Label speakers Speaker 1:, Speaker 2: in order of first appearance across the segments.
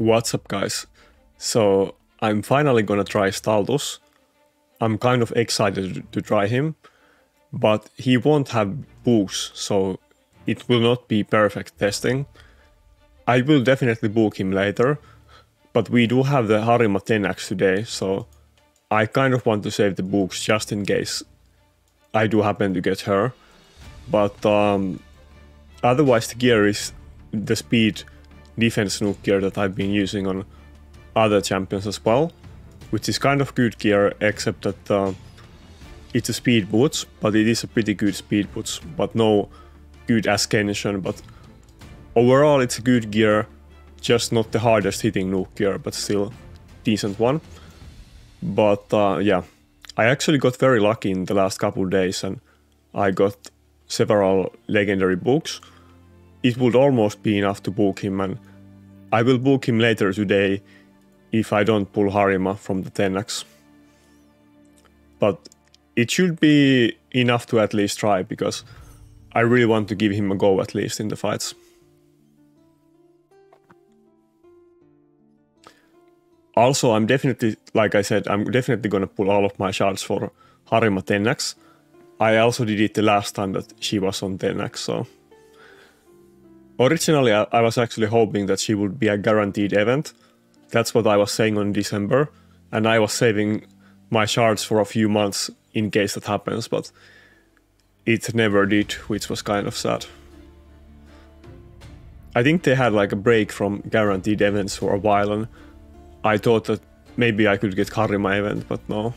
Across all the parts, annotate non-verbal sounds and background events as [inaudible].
Speaker 1: What's up, guys? So, I'm finally gonna try Staltus. I'm kind of excited to try him, but he won't have books, so it will not be perfect testing. I will definitely book him later, but we do have the Harima 10x today, so I kind of want to save the books just in case I do happen to get her. But um, otherwise, the gear is the speed defense nuke gear that I've been using on other champions as well, which is kind of good gear, except that uh, it's a speed boots, but it is a pretty good speed boots, but no good ascension. But overall, it's a good gear, just not the hardest hitting nuke gear, but still decent one. But uh, yeah, I actually got very lucky in the last couple days, and I got several legendary books. It would almost be enough to book him, and I will book him later today if I don't pull Harima from the 10x. But it should be enough to at least try because I really want to give him a go at least in the fights. Also, I'm definitely, like I said, I'm definitely gonna pull all of my shards for Harima 10x. I also did it the last time that she was on 10x, so... Originally, I, I was actually hoping that she would be a guaranteed event. That's what I was saying on December, and I was saving my shards for a few months in case that happens, but it never did, which was kind of sad. I think they had like a break from guaranteed events for a while, and I thought that maybe I could get Harima event, but no.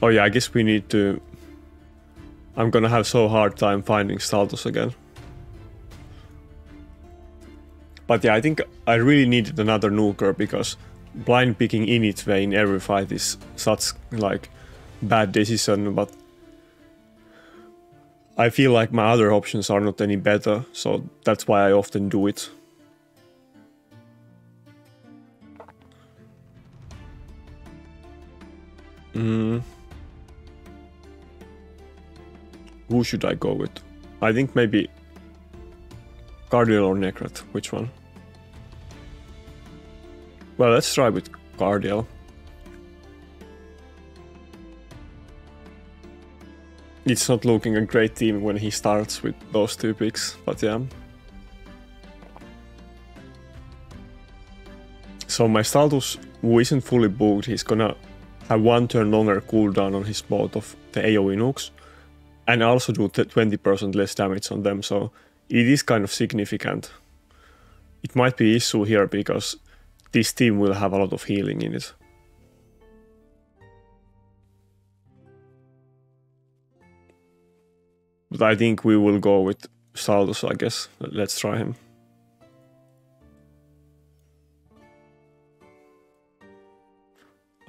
Speaker 1: Oh yeah, I guess we need to... I'm gonna have so hard time finding Staltus again. But yeah, I think I really needed another nuker because blind picking in its way in every fight is such like bad decision, but I feel like my other options are not any better, so that's why I often do it. Mm. Who should I go with? I think maybe Cardiel or Nekhret. Which one? Well, let's try with Cardiel. It's not looking a great team when he starts with those two picks, but yeah. So my Staltus, who isn't fully booked, he's gonna have one turn longer cooldown on his both of the AoE nukes, and also do 20% less damage on them, so it is kind of significant. It might be issue here because this team will have a lot of healing in it. But I think we will go with Staltus, I guess. Let's try him.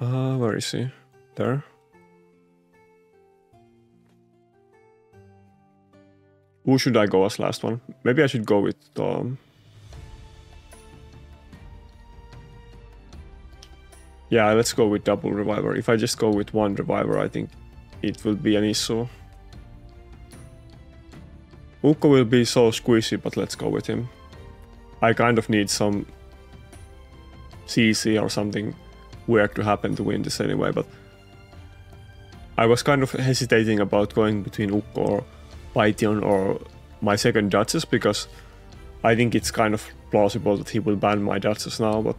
Speaker 1: Uh, where is he? There. Who should I go as last one? Maybe I should go with um, Yeah, let's go with double reviver. If I just go with one reviver, I think it will be an issue. Ukko will be so squishy, but let's go with him. I kind of need some CC or something weird to happen to win this anyway, but I was kind of hesitating about going between Ukko or Pythion or my second Duchess because I think it's kind of plausible that he will ban my Duchess now, but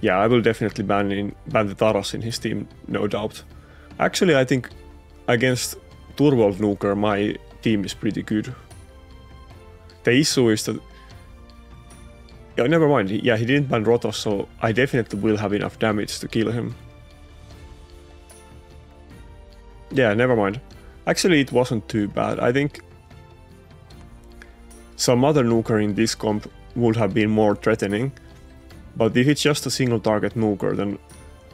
Speaker 1: yeah, I will definitely ban in ban the Taras in his team, no doubt. Actually, I think against Turvold Nuker, my team is pretty good. The issue is that yeah, never mind. Yeah, he didn't ban Rotos, so I definitely will have enough damage to kill him. Yeah, never mind. Actually, it wasn't too bad. I think some other nuker in this comp would have been more threatening. But if it's just a single target nuker, then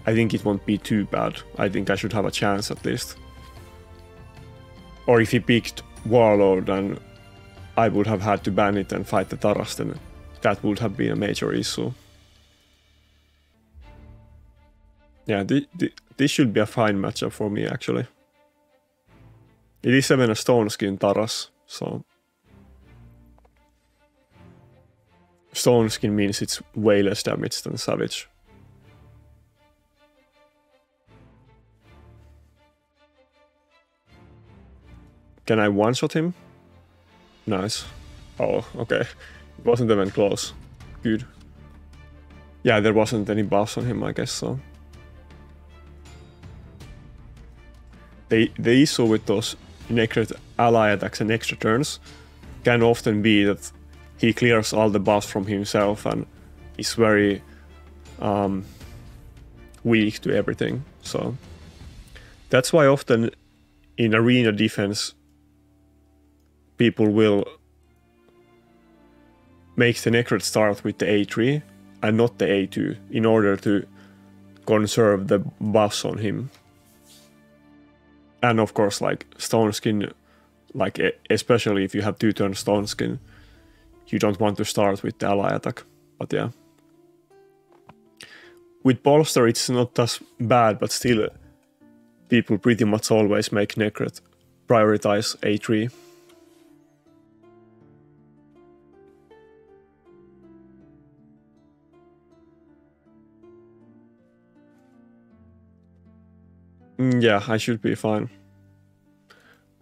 Speaker 1: I think it won't be too bad. I think I should have a chance at least. Or if he picked Warlord and I would have had to ban it and fight the Taras, then that would have been a major issue. Yeah, th th this should be a fine matchup for me actually. It is even a stone skin Taras, so Stone Skin means it's way less damage than Savage. Can I one-shot him? Nice. Oh, okay. It wasn't even close. Good. Yeah, there wasn't any buffs on him, I guess so. The, the issue with those Nekhret ally attacks and extra turns can often be that he clears all the buffs from himself and is very um, weak to everything. So that's why often in arena defense people will make the Nekhret start with the A3 and not the A2 in order to conserve the buffs on him. And of course, like Stone Skin, like especially if you have two turn Stone Skin, you don't want to start with the ally attack. But yeah. With Bolster, it's not as bad, but still, people pretty much always make Nekhret prioritize A3. Mm, yeah, I should be fine.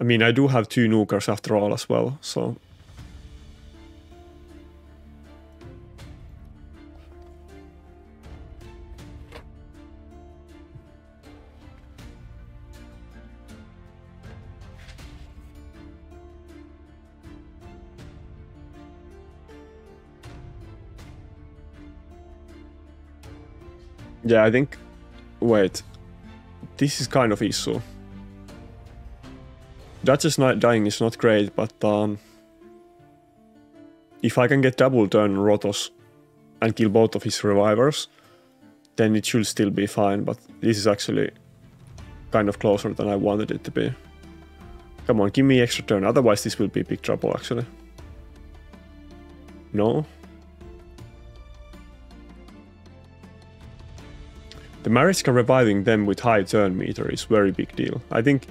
Speaker 1: I mean, I do have two nukers after all as well, so... Yeah, I think... Wait this is kind of issue. Duchess not dying is not great, but um, if I can get double turn Rotos and kill both of his revivers, then it should still be fine, but this is actually kind of closer than I wanted it to be. Come on, give me extra turn, otherwise this will be big trouble actually. No? The Mariska reviving them with high turn meter is very big deal. I think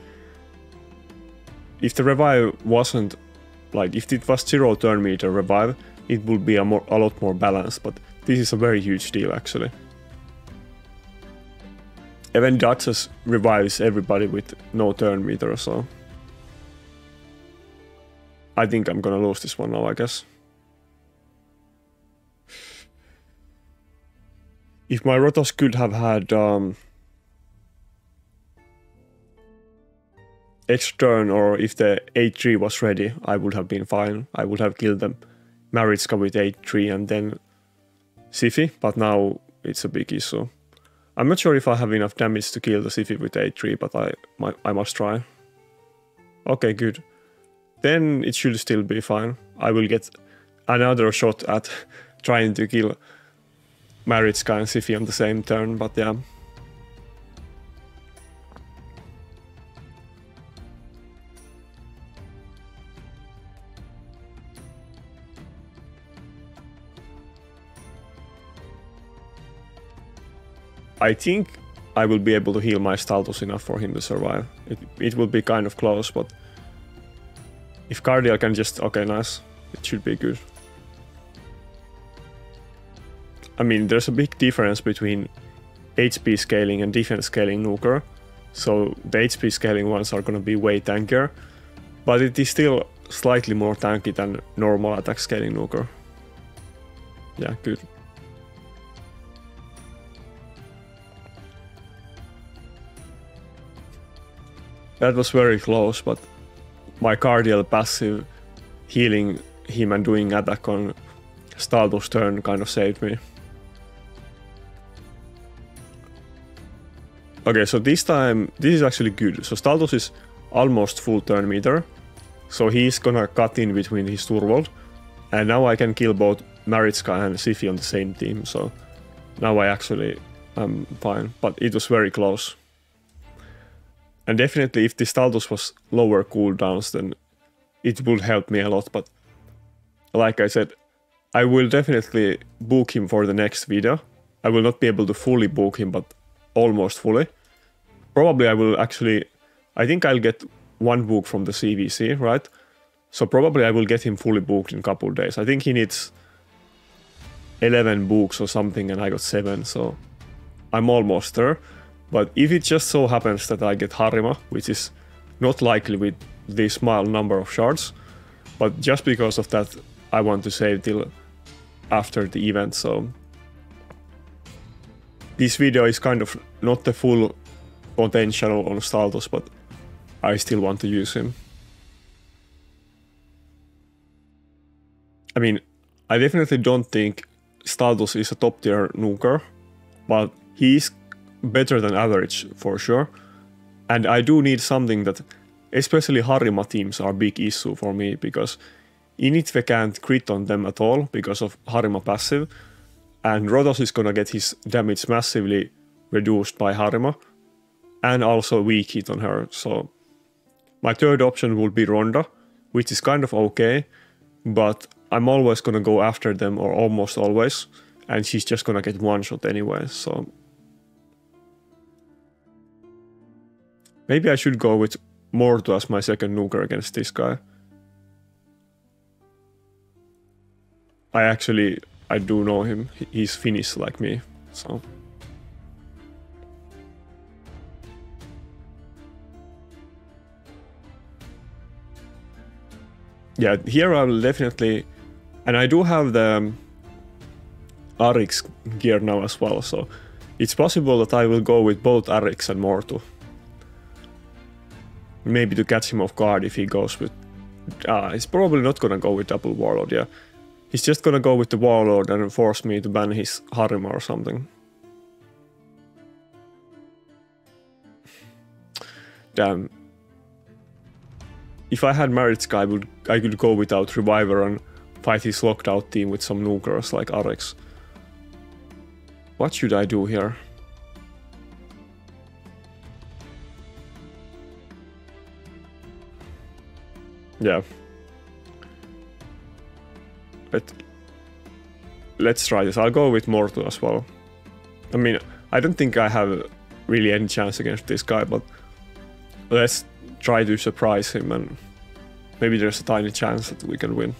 Speaker 1: if the revive wasn't like if it was zero turn meter revive, it would be a, more, a lot more balanced, but this is a very huge deal actually. Even Duchess revives everybody with no turn meter, so I think I'm gonna lose this one now, I guess. If my Rotos could have had um, X turn or if the A3 was ready, I would have been fine. I would have killed them Mariska with A3 and then Siphi, but now it's a big issue. I'm not sure if I have enough damage to kill the Siphi with A3, but I, I must try. Okay, good. Then it should still be fine. I will get another shot at [laughs] trying to kill Mariska and Siphi on the same turn, but yeah. I think I will be able to heal my Staltus enough for him to survive. It, it will be kind of close, but if Cardiel can just... Okay, nice. It should be good. I mean, there's a big difference between HP scaling and defense scaling Nuker. So the HP scaling ones are gonna be way tankier, but it is still slightly more tanky than normal attack scaling Nuker. Yeah, good. That was very close, but my Cardiel passive healing him and doing attack on Staltus turn kind of saved me. Okay, so this time, this is actually good. So Staltus is almost full turn meter. So he's gonna cut in between his Turvold. And now I can kill both Maritska and Siphi on the same team. So now I actually am fine. But it was very close. And definitely if the Staltus was lower cooldowns, then it would help me a lot. But like I said, I will definitely book him for the next video. I will not be able to fully book him, but almost fully. Probably I will actually, I think I'll get one book from the CVC, right? So probably I will get him fully booked in a couple days. I think he needs 11 books or something and I got 7, so I'm almost there. But if it just so happens that I get Harima, which is not likely with this small number of shards, but just because of that, I want to save till after the event, so this video is kind of not the full potential on Staltus, but I still want to use him. I mean, I definitely don't think Staltus is a top tier nuker, but he's better than average for sure. And I do need something that, especially Harima teams, are a big issue for me because Inithwe can't crit on them at all because of Harima passive, and Rotos is gonna get his damage massively reduced by Harima, and also weak hit on her. So my third option would be Ronda, which is kind of okay, but I'm always gonna go after them, or almost always, and she's just gonna get one shot anyway. So maybe I should go with Mortu as my second nuker against this guy. I actually I do know him. He's Finnish like me, so. Yeah, here I'll definitely, and I do have the um, Arix gear now as well, so it's possible that I will go with both Arix and Mortu. Maybe to catch him off guard if he goes with... Ah, he's probably not gonna go with double Warlord, yeah. He's just gonna go with the Warlord and force me to ban his Harima or something. Damn. If I had Maritzka, I would I could go without Reviver and fight his locked out team with some nukers like Arex. What should I do here? Yeah, but let's try this. I'll go with Mortu as well. I mean, I don't think I have really any chance against this guy, but let's try to surprise him and maybe there's a tiny chance that we can win.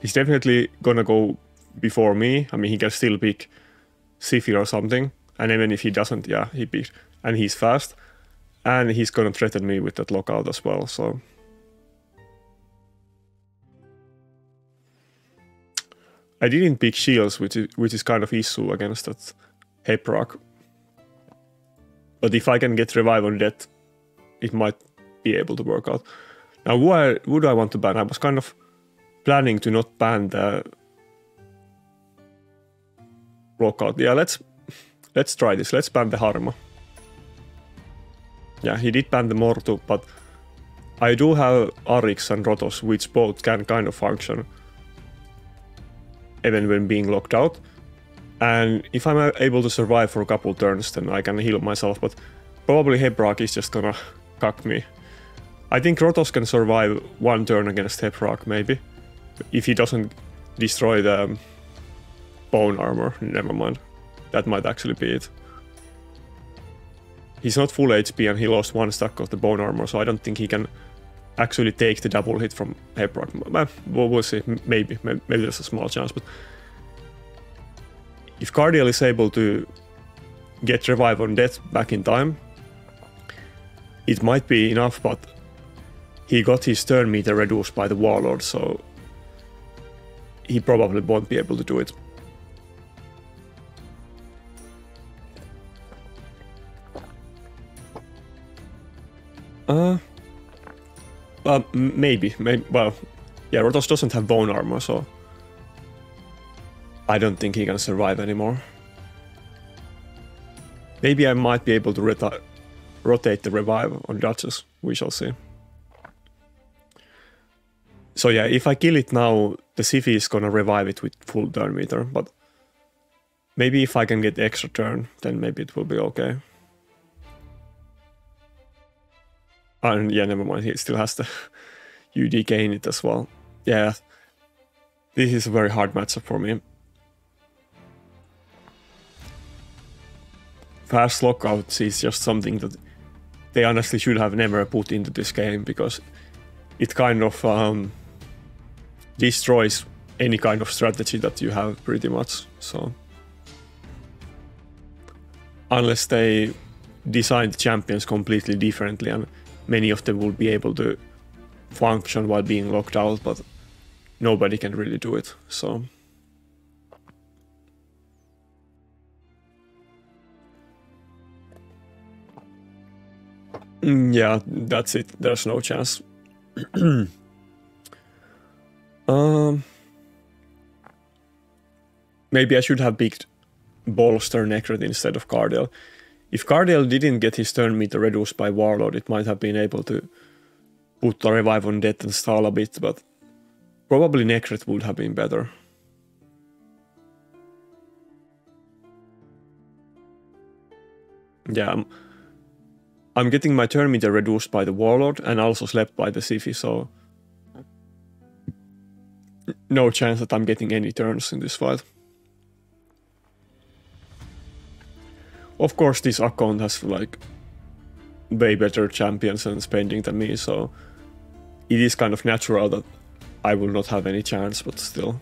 Speaker 1: He's definitely gonna go before me. I mean, he can still pick Siphi or something, and even if he doesn't, yeah, he picks, and he's fast, and he's gonna threaten me with that lockout as well. So I didn't pick shields, which is, which is kind of issue against that Hephraak. But if I can get revive on that, it might be able to work out. Now, who would I want to ban? I was kind of planning to not ban the lockout. Yeah, let's let's try this. Let's ban the Harima. Yeah, he did ban the Mortu, but I do have Arix and Rotos, which both can kind of function even when being locked out. And if I'm able to survive for a couple turns, then I can heal myself, but probably Hephraak is just gonna cuck me. I think Rotos can survive one turn against Hephraak, maybe. If he doesn't destroy the um, bone armor, never mind. That might actually be it. He's not full HP and he lost one stack of the bone armor, so I don't think he can actually take the double hit from Hephraak. Well, we'll see. Maybe. Maybe there's a small chance. But if Cardiel is able to get Revive on Death back in time, it might be enough, but he got his turn meter reduced by the Warlord, so he probably won't be able to do it. Uh, well, maybe. maybe. Well, yeah, Rotos doesn't have bone armor, so I don't think he can survive anymore. Maybe I might be able to rotate the revive on Duchess. We shall see. So yeah, if I kill it now, the Siphi is gonna revive it with full turn meter, but maybe if I can get the extra turn, then maybe it will be okay. And yeah, never mind. He still has the [laughs] UDK in it as well. Yeah, this is a very hard matchup for me. Fast lockouts is just something that they honestly should have never put into this game because it kind of um, destroys any kind of strategy that you have pretty much. So unless they design the champions completely differently and many of them will be able to function while being locked out, but nobody can really do it. So Mm, yeah, that's it. There's no chance. [clears throat] um, maybe I should have picked Bolster Nekhret instead of Cardiel. If Cardiel didn't get his turn meter reduced by Warlord, it might have been able to put the revive on death and stall a bit, but probably Nekhret would have been better. Yeah, I'm, I'm getting my turn meter reduced by the Warlord and also slept by the Siphi, so no chance that I'm getting any turns in this fight. Of course, this account has like way better champions and spending than me, so it is kind of natural that I will not have any chance, but still.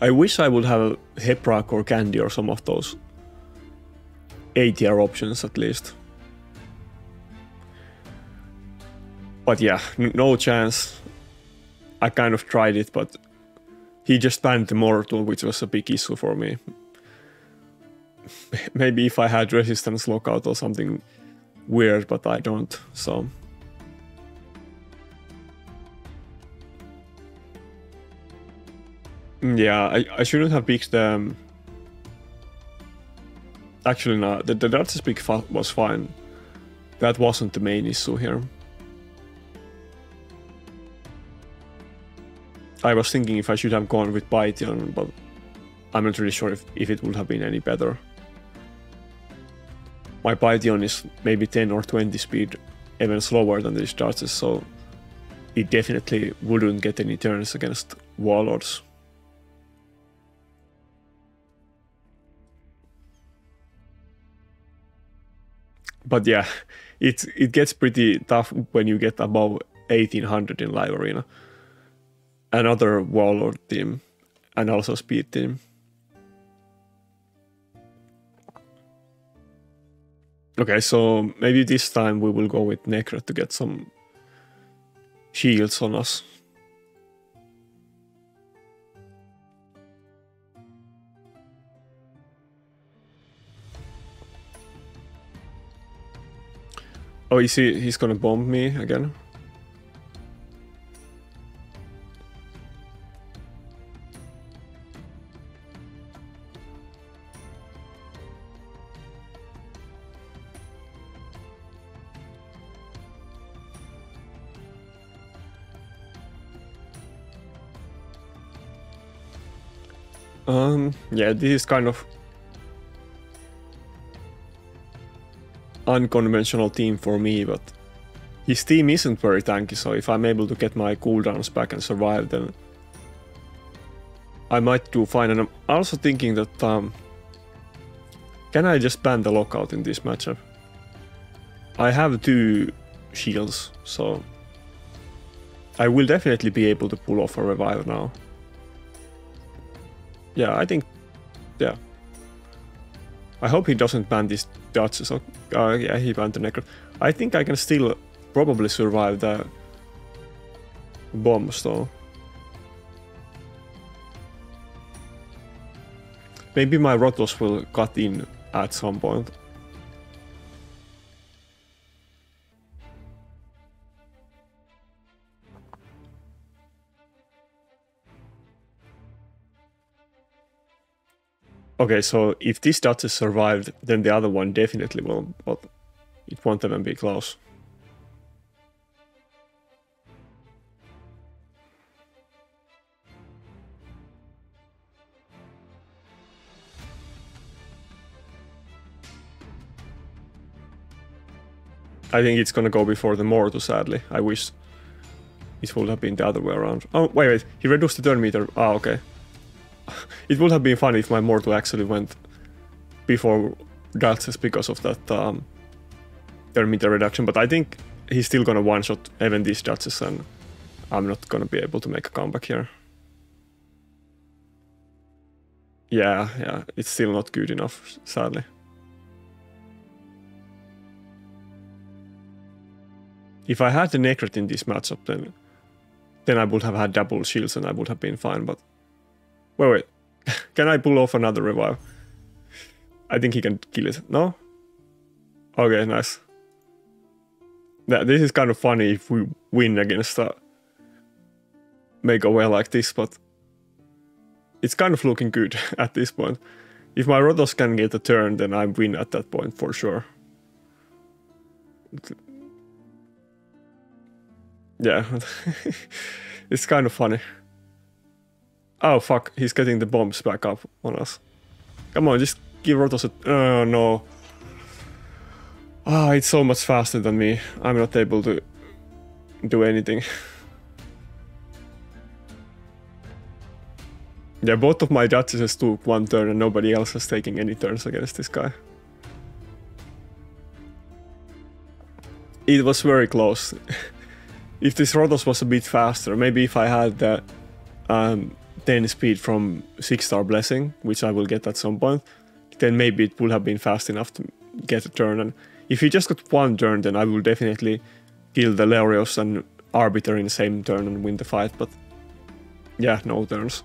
Speaker 1: I wish I would have a Hephraak or Candy or some of those A tier options at least. But yeah, no chance. I kind of tried it, but he just banned the Mortu, which was a big issue for me. [laughs] Maybe if I had resistance lockout or something weird, but I don't, so... Yeah, I, I shouldn't have picked the... Um, actually, no, the, the Duchess pick was fine. That wasn't the main issue here. I was thinking if I should have gone with Pythion, but I'm not really sure if, if it would have been any better. My Pythion is maybe 10 or 20 speed, even slower than the Duchess, so it definitely wouldn't get any turns against Warlords. but yeah, it it gets pretty tough when you get above 1800 in live arena. Another warlord team and also speed team. Okay, so maybe this time we will go with Nekhret to get some shields on us. Oh, you see, he's gonna bomb me again. Yeah, this is kind of unconventional team for me, but his team isn't very tanky, so if I'm able to get my cooldowns back and survive, then I might do fine. And I'm also thinking that um, can I just ban the lockout in this matchup? I have two shields, so I will definitely be able to pull off a revive now. Yeah, I think, yeah. I hope he doesn't ban these Dutch, so uh, yeah, he banned the Necro. I think I can still probably survive the bombs though. Maybe my Rotos will cut in at some point. Okay, so if this Duchess survived, then the other one definitely will, but it won't even be close. I think it's gonna go before the Mortu, sadly. I wish it would have been the other way around. Oh, wait, wait, he reduced the turn meter. Ah, okay. [laughs] it would have been funny if my Mortu actually went before Duchess because of that um, reduction, but I think he's still gonna one shot even these judges, and I'm not gonna be able to make a comeback here. Yeah, yeah, it's still not good enough, sadly. If I had the Nekhret in this matchup, then then I would have had double shields and I would have been fine. But wait, wait, [laughs] can I pull off another revive? I think he can kill it. No? Okay, nice. Now, this is kind of funny if we win against a Mega Whale like this, but it's kind of looking good [laughs] at this point. If my Rotos can get a turn, then I win at that point for sure. Yeah, [laughs] it's kind of funny. Oh fuck, he's getting the bombs back up on us. Come on, just give Rotos a... Oh no. Ah, oh, it's so much faster than me. I'm not able to do anything. [laughs] yeah, both of my judges took one turn and nobody else is taking any turns against this guy. It was very close. [laughs] if this Rotos was a bit faster, maybe if I had the um, 10 speed from 6 star blessing, which I will get at some point, then maybe it would have been fast enough to get a turn. And if he just got one turn, then I will definitely kill the Leorius and Arbiter in the same turn and win the fight. But yeah, no turns.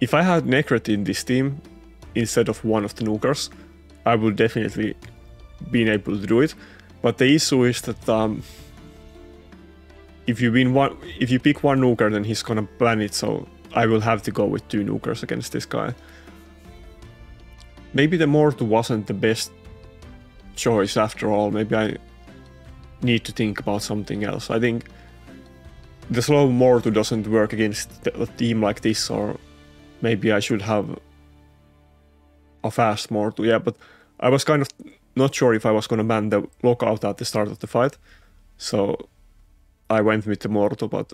Speaker 1: If I had Nekhret in this team instead of one of the nukers, I would definitely been able to do it. But the issue is that um, if you win one, if you pick one nuker, then he's gonna ban it. So I will have to go with two nukers against this guy. Maybe the Mortu wasn't the best choice after all. Maybe I need to think about something else. I think the slow Mortu doesn't work against a team like this, or maybe I should have a fast Mortu. Yeah, but I was kind of not sure if I was gonna ban the lockout at the start of the fight. So I went with the Mortu, but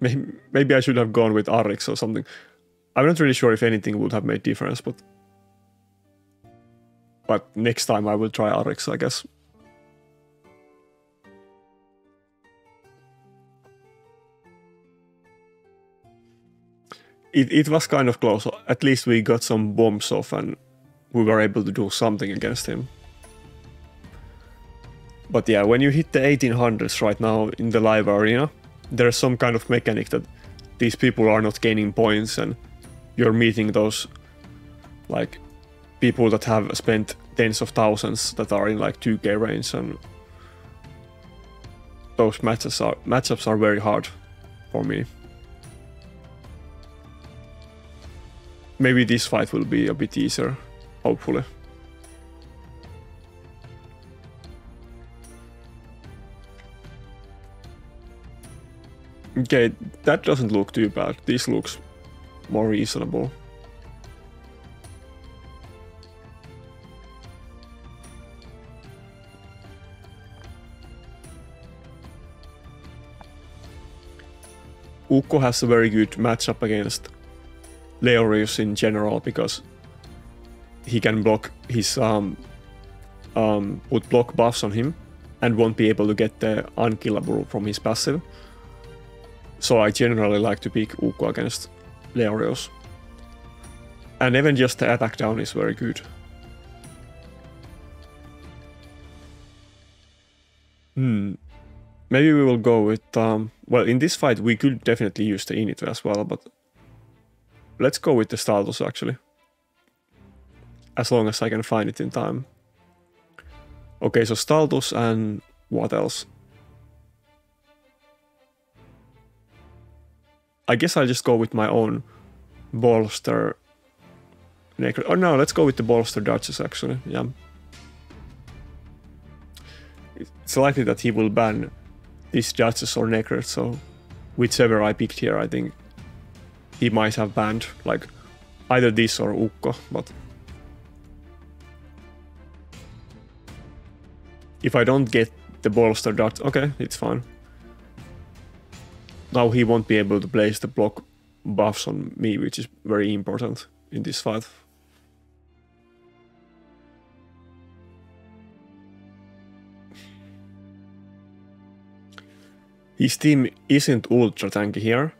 Speaker 1: maybe, I should have gone with Arix or something. I'm not really sure if anything would have made difference, but but next time I will try Arix, I guess. It, it was kind of close. At least we got some bombs off and we were able to do something against him. But yeah, when you hit the 1800s right now in the live arena, there's some kind of mechanic that these people are not gaining points and you're meeting those like people that have spent tens of thousands that are in like 2k range and those matches are matchups are very hard for me. Maybe this fight will be a bit easier, hopefully. Okay, that doesn't look too bad. This looks more reasonable. Ukko has a very good matchup against Leorius in general because he can block his um, um, put block buffs on him and won't be able to get the unkillable from his passive. So I generally like to pick Ukko against Leorius. And even just the attack down is very good. Hmm. Maybe we will go with... Um, well, in this fight we could definitely use the Init as well, but... Let's go with the Staltus actually. As long as I can find it in time. Okay, so Staltus and what else? I guess I'll just go with my own bolster. Necro Oh no, let's go with the bolster Duchess actually. Yeah. It's likely that he will ban this Duchess or Nekhret, so whichever I picked here, I think he might have banned like either this or Ukko, but if I don't get the bolster dart, okay, it's fine now he won't be able to place the block buffs on me, which is very important in this fight. His team isn't ultra tanky here,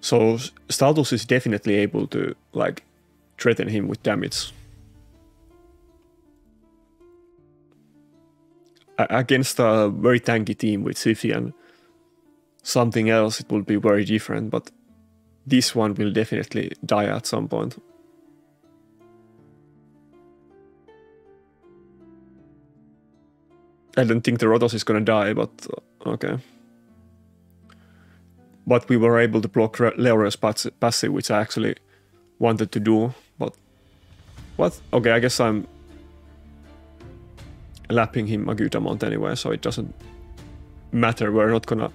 Speaker 1: so Staltus is definitely able to like threaten him with damage. Against a very tanky team with Scythian, something else, it will be very different, but this one will definitely die at some point. I don't think the Rotos is gonna die, but uh, okay. But we were able to block Leorius's passive, which I actually wanted to do, but... What? Okay, I guess I'm lapping him a good amount anyway, so it doesn't matter. We're not gonna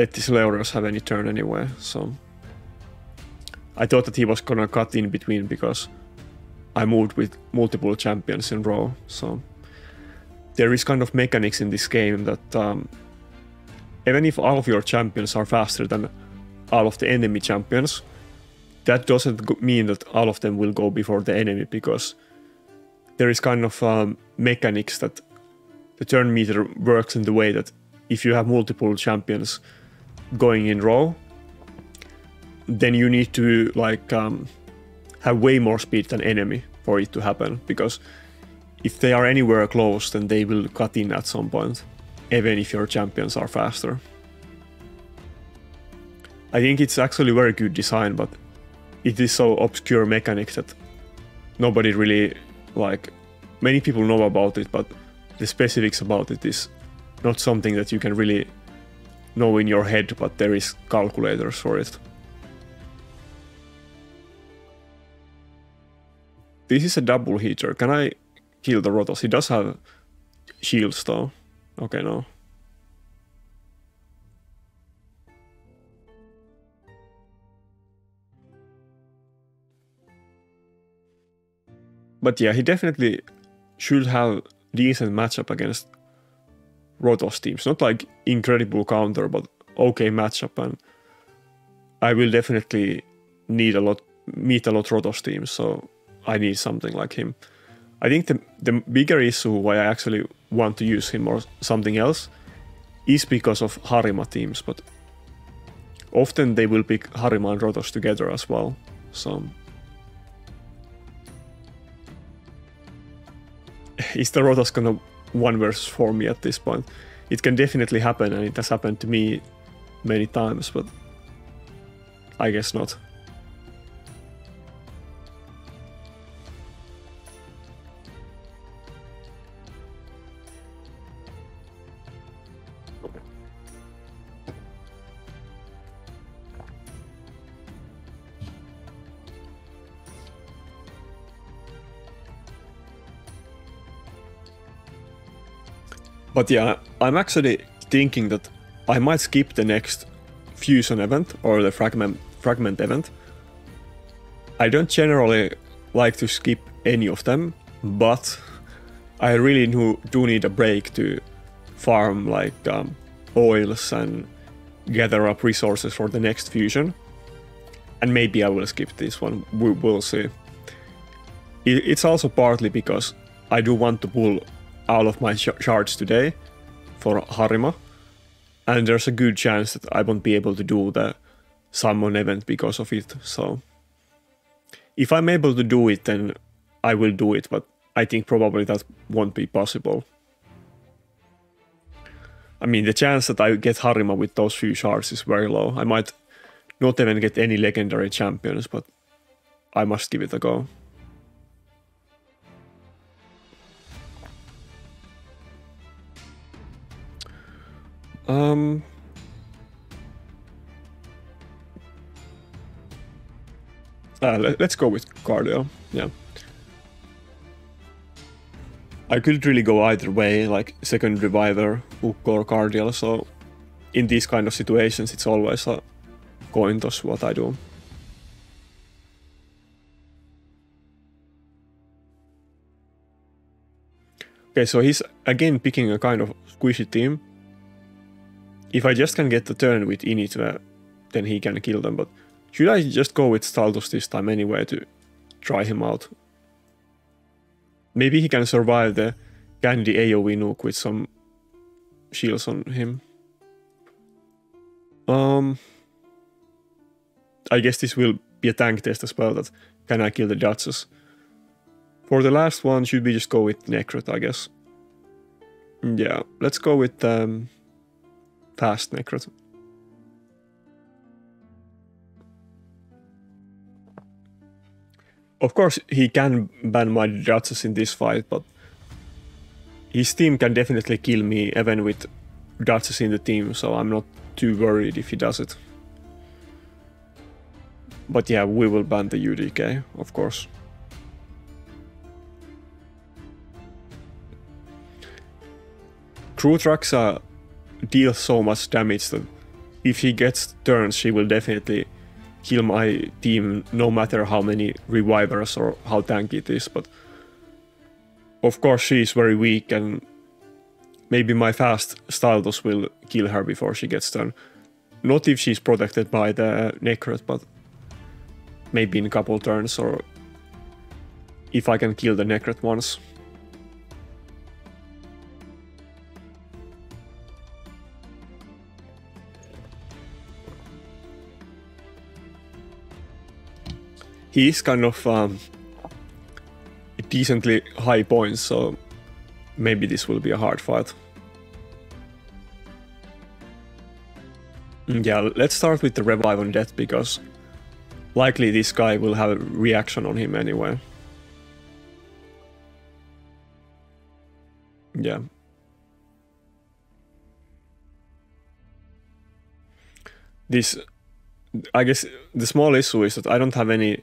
Speaker 1: let this Leorius have any turn anyway, so... I thought that he was gonna cut in between because I moved with multiple champions in row, so... There is kind of mechanics in this game that um, even if all of your champions are faster than all of the enemy champions, that doesn't mean that all of them will go before the enemy because there is kind of um, mechanics that the turn meter works in the way that if you have multiple champions going in row, then you need to like um, have way more speed than enemy for it to happen because if they are anywhere close, then they will cut in at some point, even if your champions are faster. I think it's actually very good design, but it is so obscure mechanic that nobody really like many people know about it, but the specifics about it is not something that you can really know in your head, but there is calculators for it. This is a double heater. Can I kill the Rotos? He does have shields though. Okay, no. But yeah, he definitely should have decent matchup against Rotos teams. Not like incredible counter, but okay matchup. And I will definitely need a lot, meet a lot Rotos teams. So I need something like him. I think the the bigger issue why I actually want to use him or something else is because of Harima teams, but often they will pick Harima and Rotos together as well. So [laughs] is the Rotos gonna one versus four me at this point? It can definitely happen, and it has happened to me many times, but I guess not. But yeah, I'm actually thinking that I might skip the next fusion event or the fragment fragment event. I don't generally like to skip any of them, but I really do need a break to farm like um, oils and gather up resources for the next fusion. And maybe I will skip this one, we will see. It's also partly because I do want to pull all of my sh shards today for Harima, and there's a good chance that I won't be able to do the summon event because of it. So if I'm able to do it, then I will do it, but I think probably that won't be possible. I mean, the chance that I get Harima with those few shards is very low. I might not even get any legendary champions, but I must give it a go. Um. Uh, let, us go with cardio. Yeah. I could really go either way, like second reviver, Ukko or cardio. So in these kind of situations, it's always a coin toss what I do. Okay, so he's again picking a kind of squishy team. If I just can get the turn with Init, then he can kill them, but should I just go with Staltus this time anyway to try him out? Maybe he can survive the Candy AoE nuke with some shields on him. Um, I guess this will be a tank test as well. That can I kill the Duchess? For the last one, should we just go with Nekhret, I guess? Yeah, let's go with um, fast Nekhret. Of course, he can ban my Duchess in this fight, but his team can definitely kill me even with Duchess in the team, so I'm not too worried if he does it. But yeah, we will ban the UDK, of course. Kruetraxa deals so much damage that if he gets turns, she will definitely kill my team no matter how many revivers or how tanky it is. But of course, she is very weak, and maybe my fast Staltus will kill her before she gets done. Not if she's protected by the Nekhret, but maybe in a couple turns or if I can kill the Nekhret once. He is kind of um, decently high points, so maybe this will be a hard fight. Mm, yeah, let's start with the revive on death because likely this guy will have a reaction on him anyway. Yeah. This, I guess the small issue is that I don't have any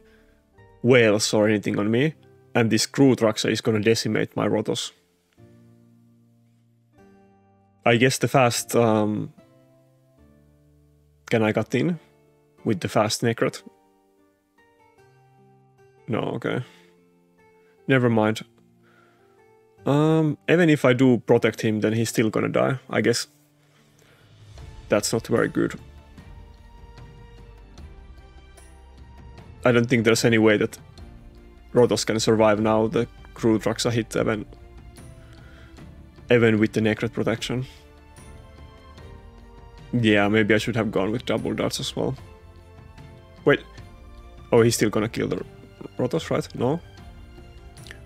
Speaker 1: whales or anything on me, and this crew Kruetraxa is gonna decimate my Rotos. I guess the fast um, can I cut in with the fast Nekhret? No, okay. Never mind. Um, even if I do protect him, then he's still gonna die. I guess that's not very good. I don't think there's any way that Rotos can survive now. The Kruetraxa hit even, even with the Nekhret protection. Yeah, maybe I should have gone with double darts as well. Wait. Oh, he's still gonna kill the Rotos, right? No?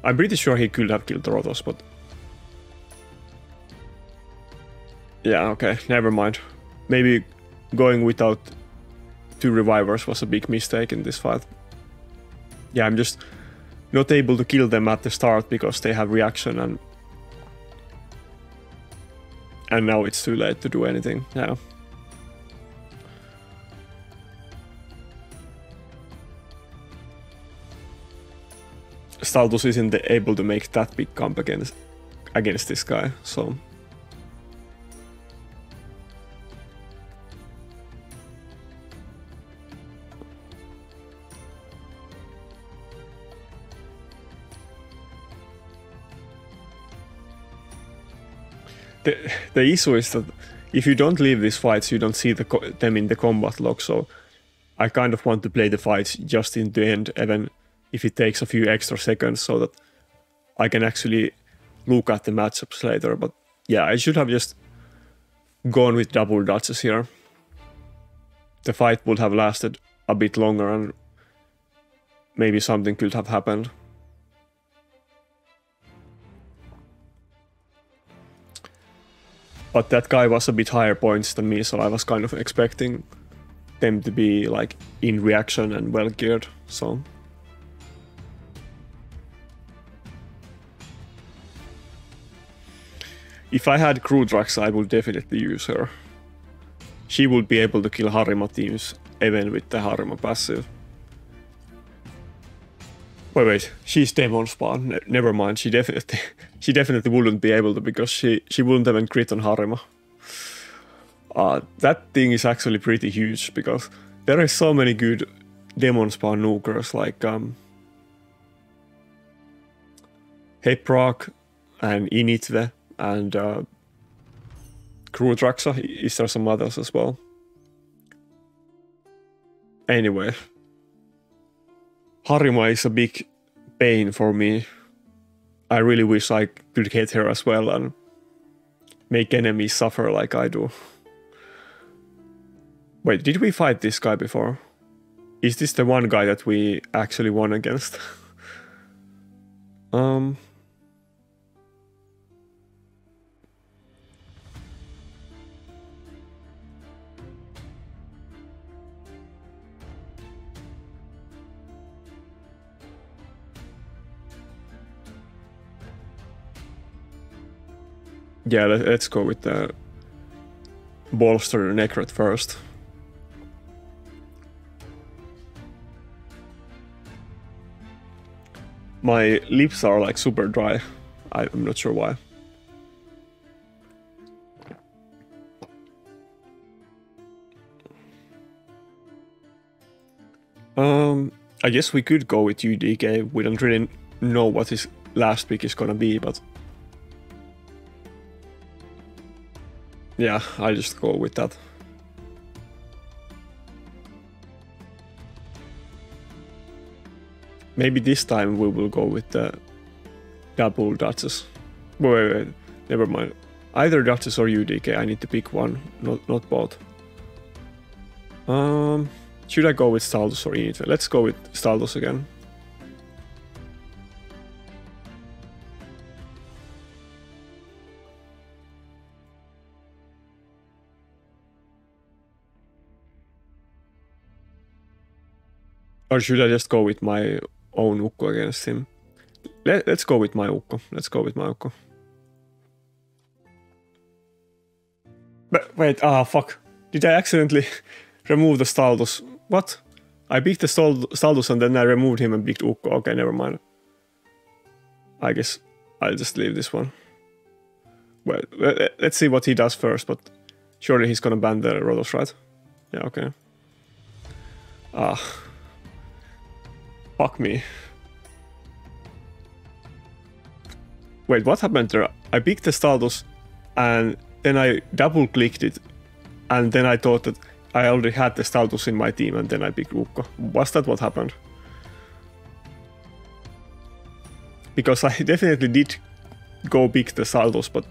Speaker 1: I'm pretty sure he could have killed the Rotos, but... Yeah, okay, never mind. Maybe going without two revivers was a big mistake in this fight. Yeah, I'm just not able to kill them at the start because they have reaction and and now it's too late to do anything. Yeah. Staltus isn't able to make that big comp against against this guy, so the issue is that if you don't leave these fights, you don't see the them in the combat log. So I kind of want to play the fights just in the end, even if it takes a few extra seconds, so that I can actually look at the matchups later. But yeah, I should have just gone with double Duchess here. The fight would have lasted a bit longer and maybe something could have happened. But that guy was a bit higher points than me, so I was kind of expecting them to be like in reaction and well geared. So if I had Kruetraxa, I would definitely use her. She would be able to kill Harima teams even with the Harima passive. Wait, wait, she's demon spawn. Ne never mind, she definitely [laughs] she definitely wouldn't be able to because she she wouldn't even crit on Harima. Uh, that thing is actually pretty huge because there are so many good demon spawn nukers like um, Hephraak and Inithwe and uh, Kruetraxa. Is there some others as well? Anyway, Harima is a big pain for me. I really wish I could get her as well and make enemies suffer like I do. Wait, did we fight this guy before? Is this the one guy that we actually won against? [laughs] um. Yeah, let, us go with the bolster Nekhret first. My lips are like super dry. I'm not sure why. Um, I guess we could go with UDK. We don't really know what his last pick is gonna be, but yeah, I'll just go with that. Maybe this time we will go with the double Duchess. Wait, wait, wait, never mind. Either Duchess or UDK, I need to pick one, not not both. Um, should I go with Staltus or Init? Let's go with Staltus again. Or should I just go with my own Ukko against him? Let, us go with my Ukko. Let's go with my Ukko. But wait, ah, fuck. Did I accidentally [laughs] remove the Staltus? What? I beat the Staltus and then I removed him and beat Ukko. Okay, never mind. I guess I'll just leave this one. Well, let's see what he does first, but surely he's gonna ban the Rotos, right? Yeah, okay. Ah. Fuck me. Wait, what happened there? I picked the Staltus and then I double clicked it and then I thought that I already had the Staltus in my team and then I picked Ukko. Was that what happened? Because I [laughs] definitely did go pick the Staltus, but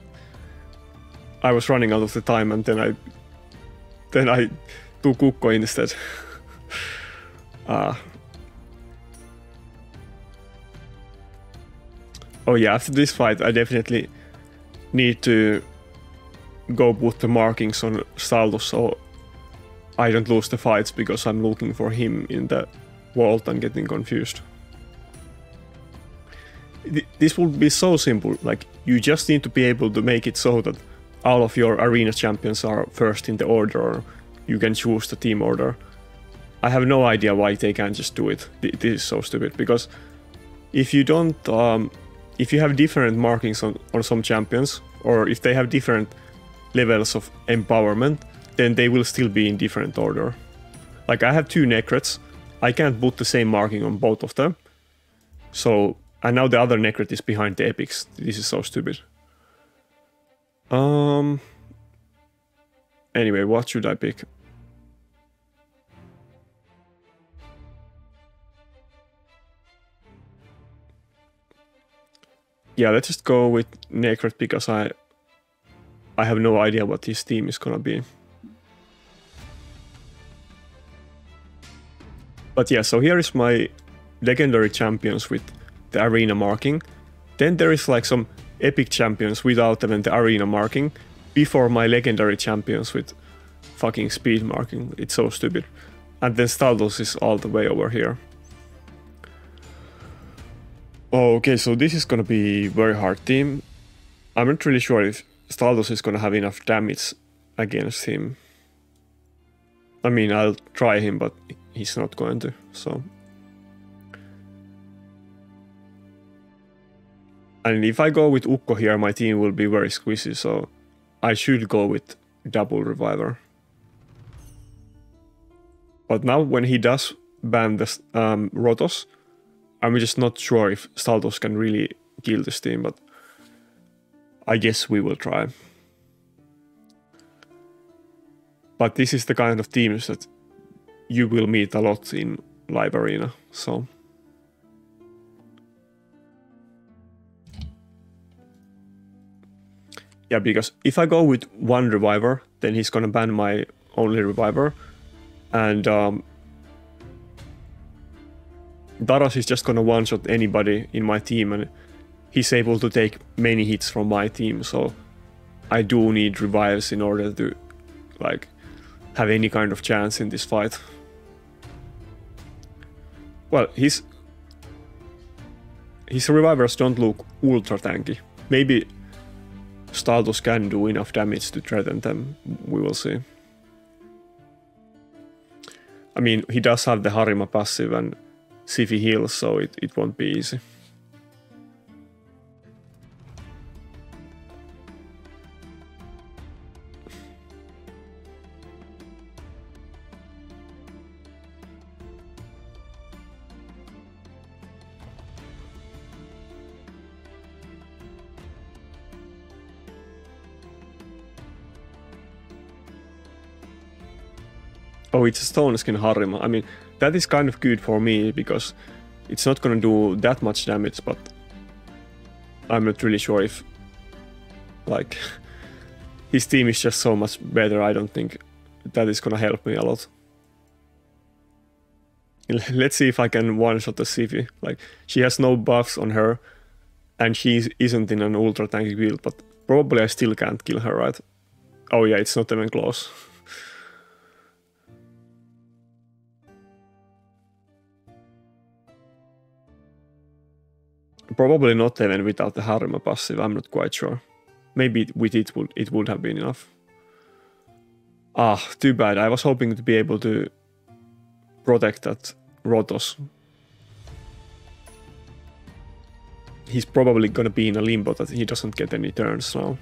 Speaker 1: I was running out of the time and then I then I took Ukko instead. uh, [laughs] oh yeah, after this fight, I definitely need to go put the markings on Staltus so I don't lose the fights because I'm looking for him in the world and getting confused. This would be so simple, like you just need to be able to make it so that all of your arena champions are first in the order or you can choose the team order. I have no idea why they can't just do it. This is so stupid because if you don't um, if you have different markings on, on some champions, or if they have different levels of empowerment, then they will still be in different order. Like I have two Nekhrets, I can't put the same marking on both of them. So, and now the other Nekhret is behind the epics. This is so stupid. Um. Anyway, what should I pick? Yeah, let's just go with Nekhret because I I have no idea what his team is gonna be. But yeah, so here is my legendary champions with the arena marking. Then there is like some epic champions without even the arena marking. Before my legendary champions with fucking speed marking. It's so stupid. And then Staltus is all the way over here. Oh, okay, so this is gonna be very hard team. I'm not really sure if Staltus is gonna have enough damage against him. I mean, I'll try him, but he's not going to, so... And if I go with Ukko here, my team will be very squishy, so I should go with double reviver. But now when he does ban the um, Rotos, I'm just not sure if Staltus can really kill this team, but I guess we will try. But this is the kind of teams that you will meet a lot in live arena, so. Yeah, because if I go with one reviver, then he's gonna ban my only reviver. and um, Taras is just gonna one shot anybody in my team, and he's able to take many hits from my team. So I do need revives in order to like have any kind of chance in this fight. Well, his his revivers don't look ultra tanky. Maybe Staltus can do enough damage to threaten them. We will see. I mean, he does have the Harima passive and Siphi heals, so it, it won't be easy. Oh, it's a stone skin Harima. I mean, that is kind of good for me because it's not gonna do that much damage, but I'm not really sure if like [laughs] his team is just so much better. I don't think that is gonna help me a lot. [laughs] Let's see if I can one-shot the Siphi. Like she has no buffs on her, and she isn't in an ultra tanky build, but probably I still can't kill her, right? Oh yeah, it's not even close. [laughs] Probably not even without the Harima passive, I'm not quite sure. Maybe with it would it would have been enough. Ah, too bad. I was hoping to be able to protect that Rotos. He's probably gonna be in a limbo that he doesn't get any turns now.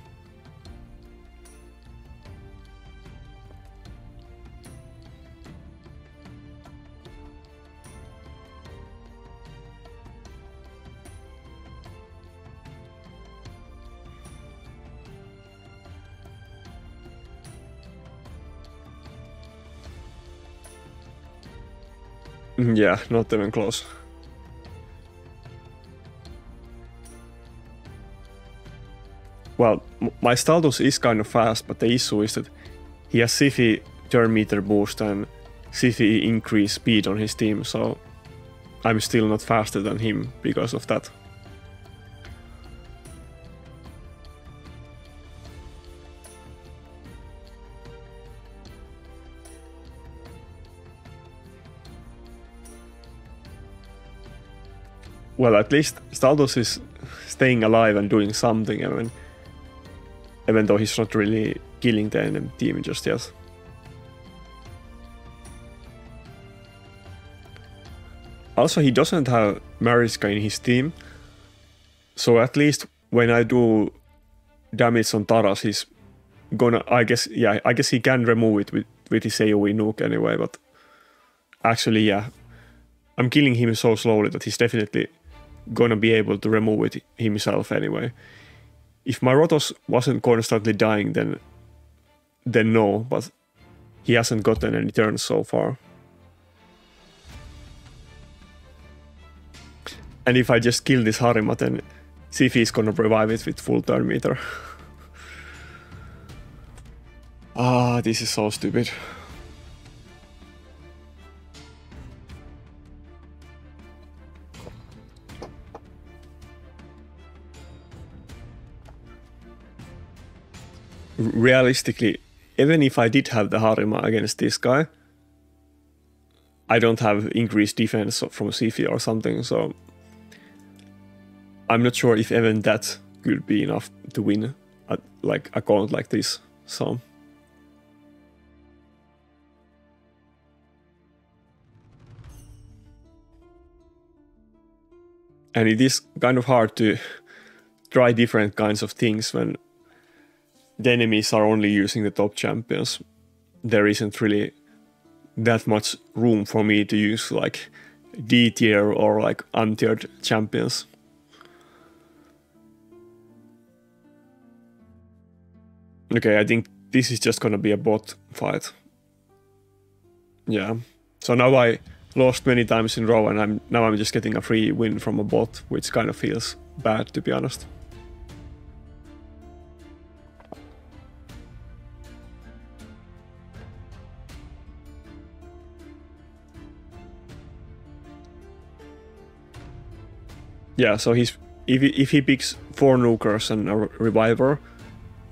Speaker 1: Yeah, not even close. Well, my Staltus is kind of fast, but the issue is that he has Siphi turn meter boost and Siphi increase speed on his team, so I'm still not faster than him because of that. Well, at least Staltus is staying alive and doing something, I mean, even though he's not really killing the enemy team just yet. Also, he doesn't have Mariska in his team, so at least when I do damage on Taras, he's gonna. I guess, yeah, I guess he can remove it with with his AOE nuke anyway. But actually, yeah, I'm killing him so slowly that he's definitely gonna be able to remove it himself anyway. If my Rotos wasn't constantly dying, then then no, but he hasn't gotten any turns so far. And if I just kill this Harima, then see if he's gonna revive it with full turn meter. [laughs] ah, this is so stupid. Realistically, even if I did have the Harima against this guy, I don't have increased defense from Siphi or something, so I'm not sure if even that could be enough to win a, like a count like this. So. And it is kind of hard to try different kinds of things when the enemies are only using the top champions, there isn't really that much room for me to use like D tier or like untiered champions. Okay, I think this is just gonna be a bot fight. Yeah. So now I lost many times in row and I'm now I'm just getting a free win from a bot, which kind of feels bad to be honest. Yeah, so he's if he, if he picks four nukers and a reviver,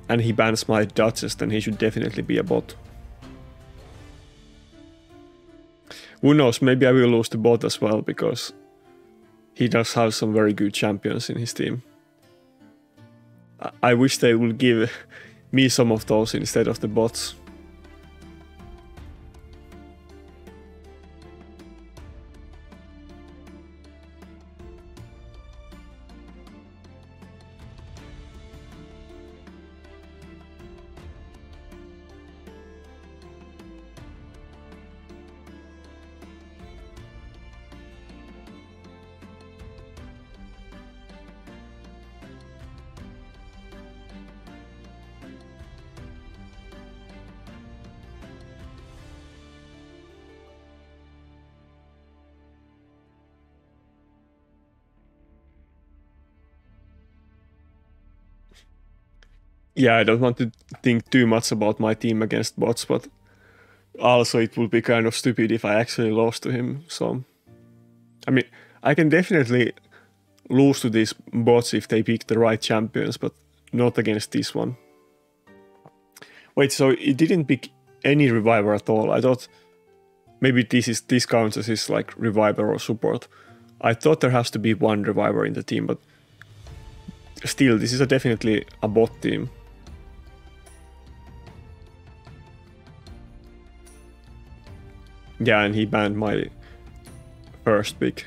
Speaker 1: and he bans my Duchess, then he should definitely be a bot. Who knows? Maybe I will lose the bot as well because he does have some very good champions in his team. I wish they would give [laughs] me some of those instead of the bots. Yeah, I don't want to think too much about my team against bots, but also it would be kind of stupid if I actually lost to him. So, I mean, I can definitely lose to these bots if they pick the right champions, but not against this one. Wait, so it didn't pick any reviver at all. I thought maybe this is this counts as his like reviver or support. I thought there has to be one reviver in the team, but still, this is a definitely a bot team. Yeah, and he banned my first pick.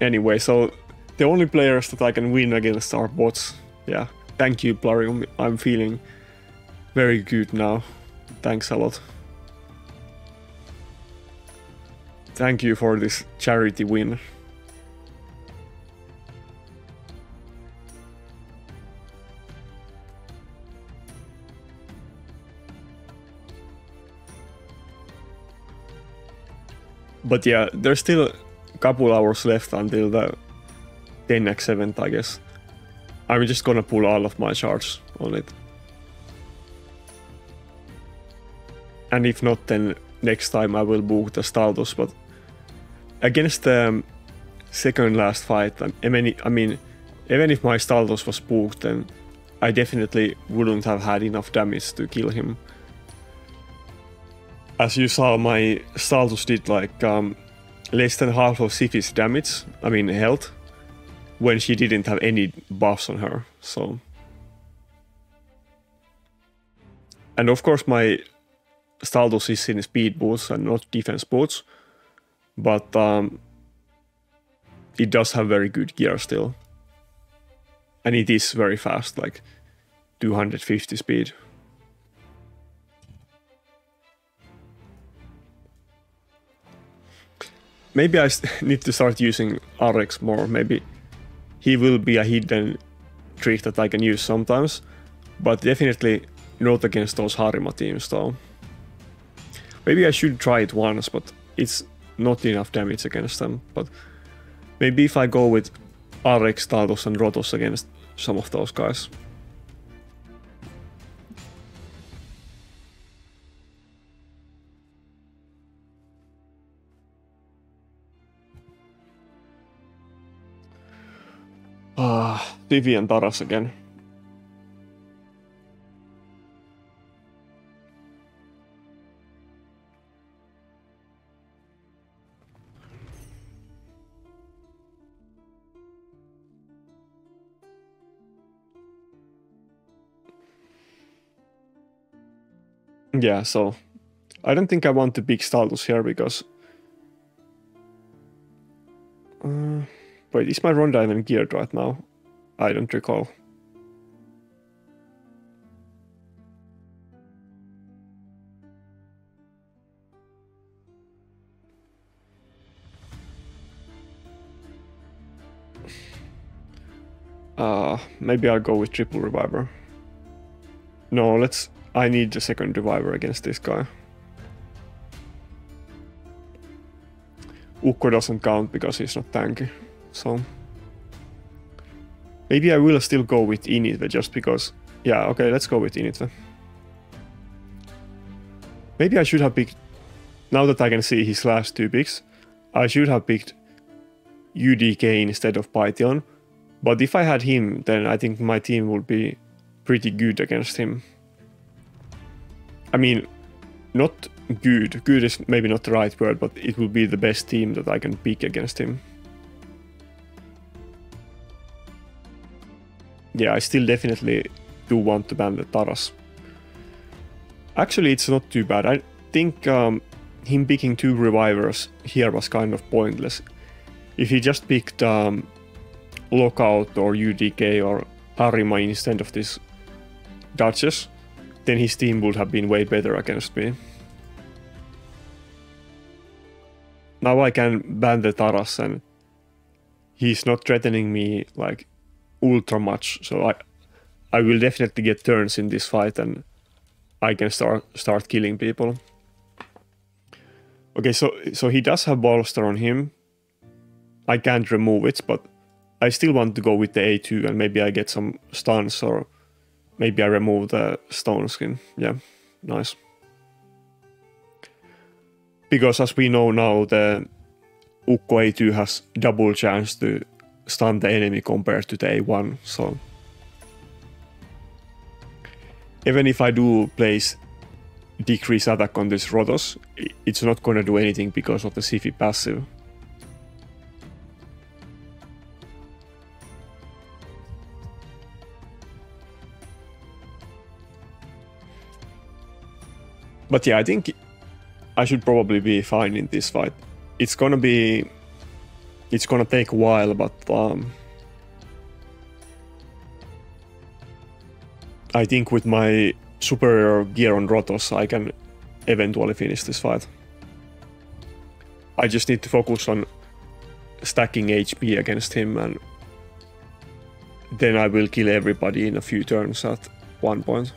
Speaker 1: Anyway, so the only players that I can win against are bots. Yeah, thank you, Plarium. I'm feeling very good now. Thanks a lot. Thank you for this charity win. But yeah, there's still a couple hours left until the 10x event, I guess. I'm just gonna pull all of my charts on it. And if not, then next time I will book the Staltus. But against the second last fight, I mean, I mean, even if my Staltus was booked, then I definitely wouldn't have had enough damage to kill him as you saw, my Staltus did like um, less than half of Siphi's damage, I mean health, when she didn't have any buffs on her, so... And of course my Staltus is in speed boots and not defense boots, but um, it does have very good gear still. And it is very fast, like 250 speed. Maybe I [laughs] need to start using RX more. Maybe he will be a hidden trick that I can use sometimes, but definitely not against those Harima teams though. Maybe I should try it once, but it's not enough damage against them. But maybe if I go with RX, Staltus and Rotos against some of those guys. Ah, Vivian Taras again. Yeah, so I don't think I want to pick Staltus here because... Uh, Wait, is my Ronda even geared right now? I don't recall. Uh, maybe I'll go with triple reviver. No, let's... I need the second reviver against this guy. Ukko doesn't count because he's not tanky. So maybe I will still go with Inithwe just because. Yeah, okay, let's go with Inithwe. Maybe I should have picked. Now that I can see his last two picks, I should have picked UDK instead of Pythion. But if I had him, then I think my team would be pretty good against him. I mean, not good. Good is maybe not the right word, but it will be the best team that I can pick against him. Yeah, I still definitely do want to ban the Taras. Actually, it's not too bad. I think um, him picking two revivers here was kind of pointless. If he just picked um, Lockout or UDK or Harima instead of this Duchess, then his team would have been way better against me. Now I can ban the Taras and he's not threatening me like ultra much, so I I will definitely get turns in this fight and I can start start killing people. Okay, so so he does have bolster on him. I can't remove it, but I still want to go with the A2 and maybe I get some stuns or maybe I remove the stone skin. Yeah, nice. Because as we know now, the Ukko A2 has double chance to stun the enemy compared to the A1, so... Even if I do place decrease attack on this Rotos, it's not gonna do anything because of the Siphi passive. But yeah, I think I should probably be fine in this fight. It's gonna be... It's gonna take a while, but... Um, I think with my superior gear on Rotos, I can eventually finish this fight. I just need to focus on stacking HP against him and then I will kill everybody in a few turns at one point.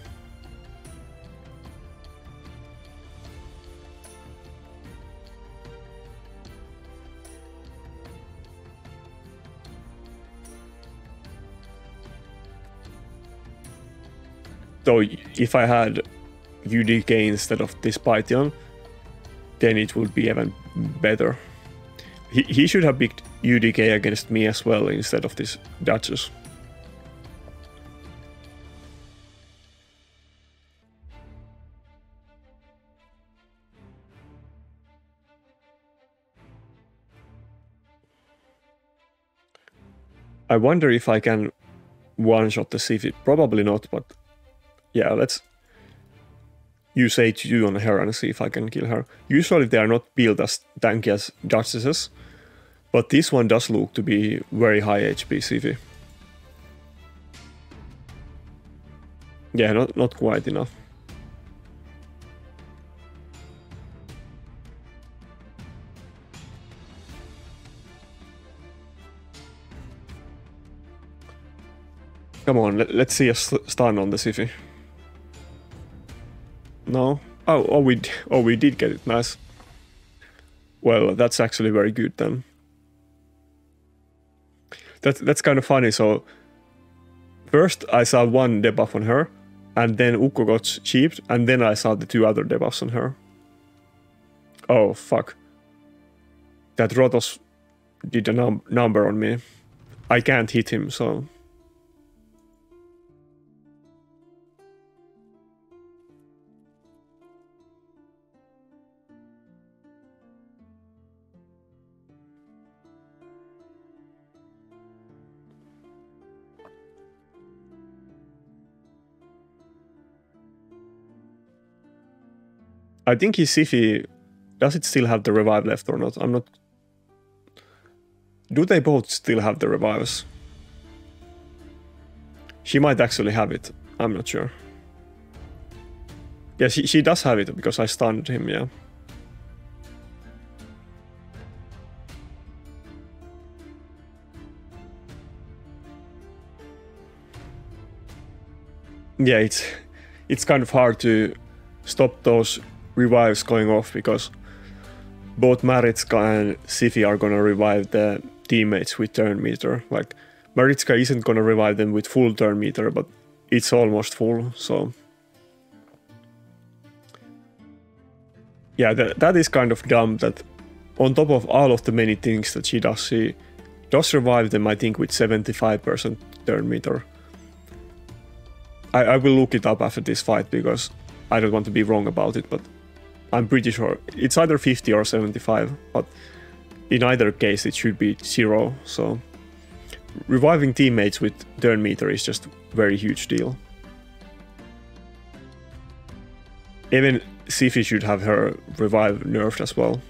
Speaker 1: So if I had UDK instead of this Pythion, then it would be even better. He, he should have picked UDK against me as well instead of this Duchess. I wonder if I can one-shot the Siphi. Probably not, but yeah, let's use H2 on her and see if I can kill her. Usually they are not built as tanky as Duchesses, but this one does look to be very high HP CV. Yeah, not, not quite enough. Come on, let, us see a stun on the Siphi. No. Oh, oh, we oh we did get it. Nice. Well, that's actually very good then. That that's kind of funny. So first I saw one debuff on her, and then Ukko got cheaped, and then I saw the two other debuffs on her. Oh fuck. That Rotos did a num number on me. I can't hit him, so I think his Siphi does it still have the revive left or not? I'm not. Do they both still have the revives? She might actually have it. I'm not sure. Yeah, she, she does have it because I stunned him, yeah. Yeah, it's it's kind of hard to stop those revives going off because both Maritska and Siphi are gonna revive the teammates with turn meter. Like Maritska isn't gonna revive them with full turn meter, but it's almost full, so yeah, that, that is kind of dumb that on top of all of the many things that she does, she does revive them, I think, with 75% turn meter. I, I will look it up after this fight because I don't want to be wrong about it, but I'm pretty sure it's either 50 or 75, but in either case it should be zero, so reviving teammates with turn meter is just very huge deal. Even Siphi should have her revive nerfed as well.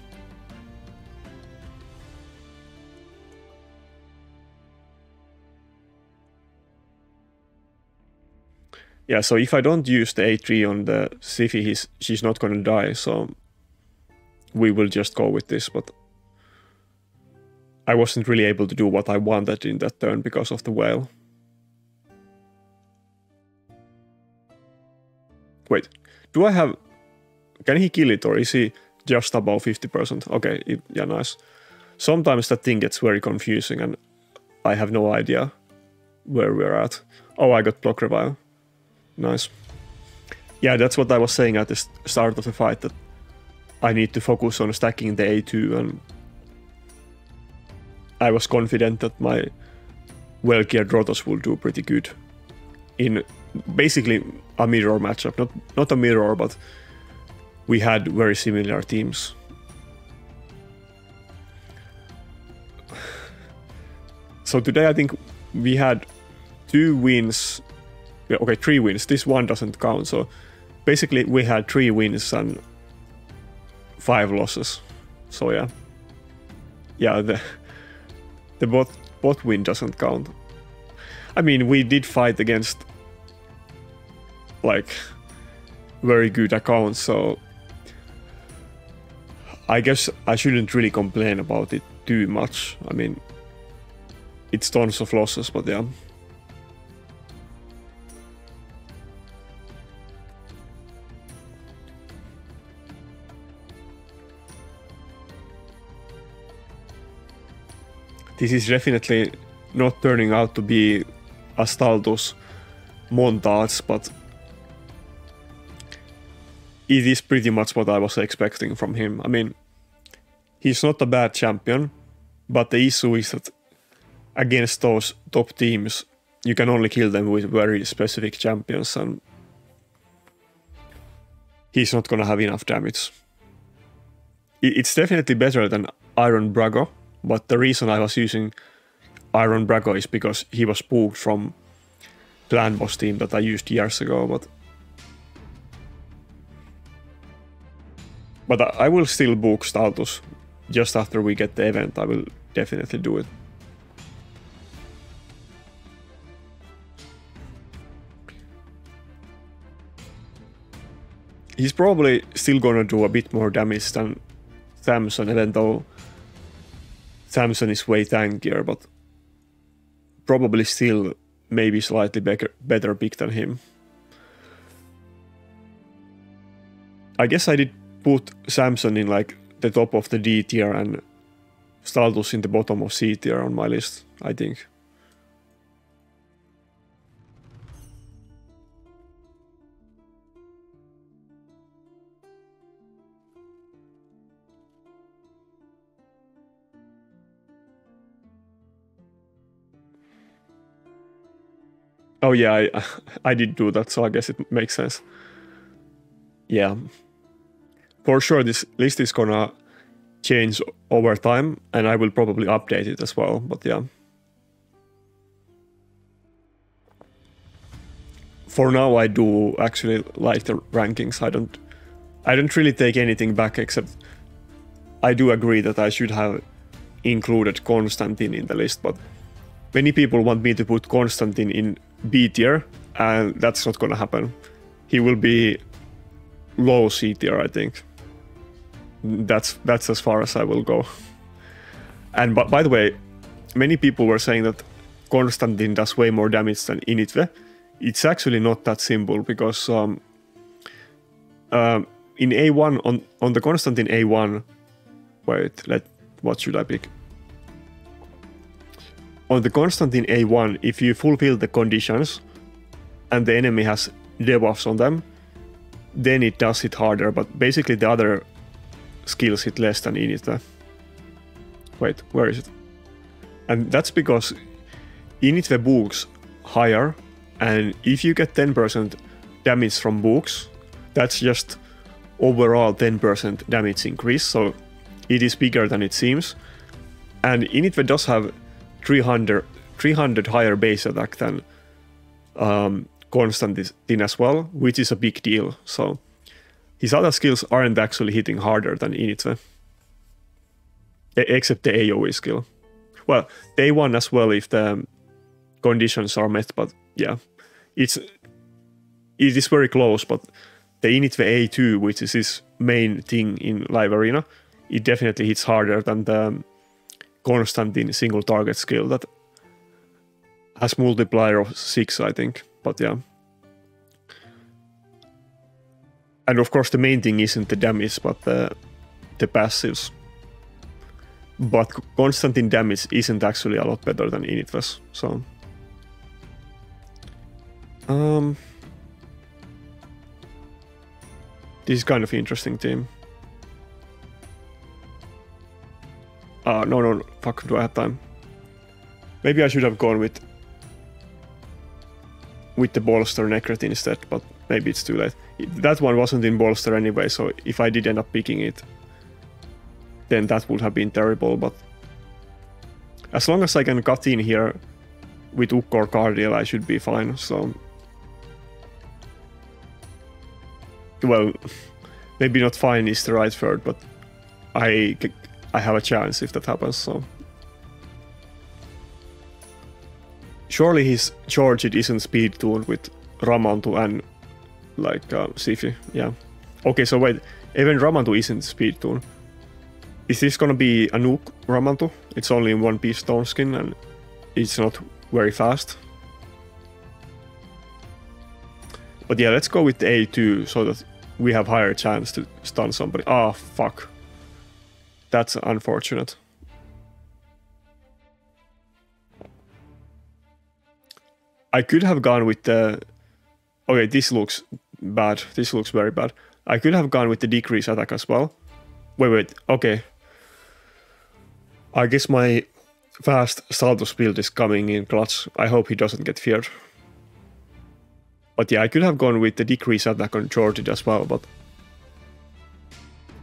Speaker 1: Yeah, so if I don't use the A3 on the Siphi, he's, she's not gonna die, so we will just go with this, but I wasn't really able to do what I wanted in that turn because of the whale. Wait, do I have... Can he kill it or is he just above 50%? Okay, it, yeah, nice. Sometimes that thing gets very confusing and I have no idea where we're at. Oh, I got block revive. Nice. Yeah, that's what I was saying at the start of the fight, that I need to focus on stacking the A2 and I was confident that my well-geared Rotos will do pretty good in basically a mirror matchup. Not not a mirror, but we had very similar teams. [sighs] So today I think we had two wins. Okay, three wins. This one doesn't count. So basically we had three wins and five losses. So yeah, yeah. The [laughs] the bot bot win doesn't count. I mean, we did fight against like very good accounts, so I guess I shouldn't really complain about it too much. I mean, it's tons of losses, but yeah. This is definitely not turning out to be Astaldo's montage, but it is pretty much what I was expecting from him. I mean, he's not a bad champion, but the issue is that against those top teams, you can only kill them with very specific champions, and he's not gonna have enough damage. It's definitely better than Iron Brago, but the reason I was using Iron Brago is because he was spooked from Clan Boss team that I used years ago, but but I will still book Staltus just after we get the event. I will definitely do it. He's probably still gonna do a bit more damage than Samson, even though Samson is way tankier, but probably still maybe slightly better, better pick than him. I guess I did put Samson in like the top of the D tier and Staltus in the bottom of C tier on my list, I think. Oh yeah, I, [laughs] I did do that, so I guess it makes sense. Yeah. For sure, this list is gonna change over time, and I will probably update it as well, but yeah. For now, I do actually like the rankings. I don't, I don't really take anything back except I do agree that I should have included Constantine in the list, but many people want me to put Constantine in B tier, and that's not gonna happen. He will be low C tier, I think. That's that's as far as I will go. And but by the way, many people were saying that Constantine does way more damage than Inithwe. It's actually not that simple because um, uh, in A1 on on the Constantine A1, wait, let what should I pick? On the Constantine A1, if you fulfill the conditions and the enemy has debuffs on them, then it does hit harder, but basically the other skills hit less than in it. Wait, where is it? And that's because Inithwe books higher, and if you get 10% damage from books, that's just overall 10% damage increase, so it is bigger than it seems. And Inithwe does have 300, 300 higher base attack than um, Konstantin as well, which is a big deal. So his other skills aren't actually hitting harder than Inithwe. Except the AoE skill. Well, they one as well if the conditions are met, but yeah, it's it is very close, but the Inithwe A2, which is his main thing in live arena, it definitely hits harder than the Konstantin single target skill that has multiplier of six, I think. But yeah. And of course the main thing isn't the damage, but the the passives. But Konstantin damage isn't actually a lot better than Inithwe's, so. Um This is kind of interesting team. Uh, no, no, fuck, do I have time? Maybe I should have gone with with the bolster Nekhret instead, but maybe it's too late. That one wasn't in bolster anyway, so if I did end up picking it, then that would have been terrible, but as long as I can cut in here with Ukko or Cardiel, I should be fine, so well, [laughs] maybe not fine is the right word, but I I have a chance if that happens. So surely his charge isn't speed tuned with Ramantu and like uh, Siphi. Yeah. Okay, so wait, even Ramantu isn't speed tuned. Is this gonna be a nuke Ramantu? It's only one piece stone skin and it's not very fast. But yeah, let's go with A2 so that we have higher chance to stun somebody. Ah, oh, fuck. That's unfortunate. I could have gone with the... Okay, this looks bad. This looks very bad. I could have gone with the decrease attack as well. Wait, wait. Okay. I guess my fast Staltus build is coming in clutch. I hope he doesn't get feared. But yeah, I could have gone with the decrease attack on Georgid as well, but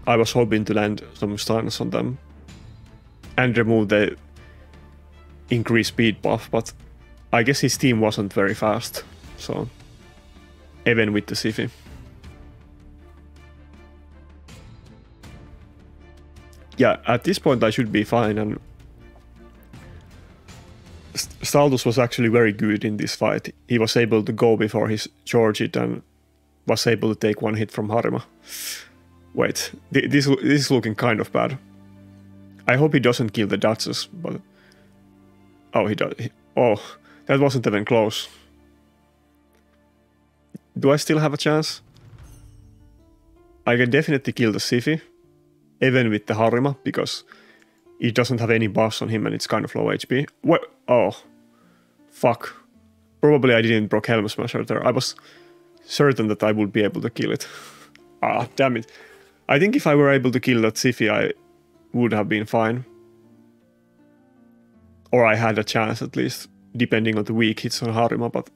Speaker 1: I was hoping to land some stuns on them and remove the increased speed buff, but I guess his team wasn't very fast, so even with the Siphi. Yeah, at this point I should be fine, and Staltus was actually very good in this fight. He was able to go before his Georgid and was able to take one hit from Harima. Wait, this, this is looking kind of bad. I hope he doesn't kill the Duchess, but... Oh, he does. Oh, that wasn't even close. Do I still have a chance? I can definitely kill the Siphi, even with the Harima, because he doesn't have any buffs on him and it's kind of low HP. What? Oh, fuck. Probably I didn't proc Helm Smasher there. I was certain that I would be able to kill it. [laughs] ah, damn it. I think if I were able to kill that Siphi, I would have been fine. Or I had a chance at least, depending on the weak hits on Harima, but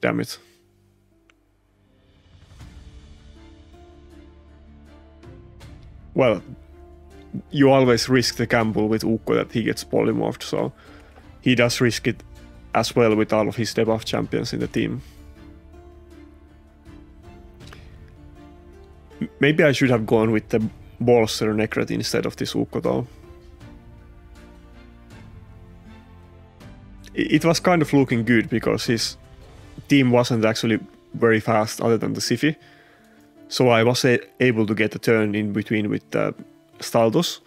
Speaker 1: damn it. Well, you always risk the gamble with Ukko that he gets polymorphed, so he does risk it as well with all of his debuff champions in the team. Maybe I should have gone with the Bolster Nekhret instead of this though. It was kind of looking good because his team wasn't actually very fast other than the Siphi. So I was able to get a turn in between with the Staltus,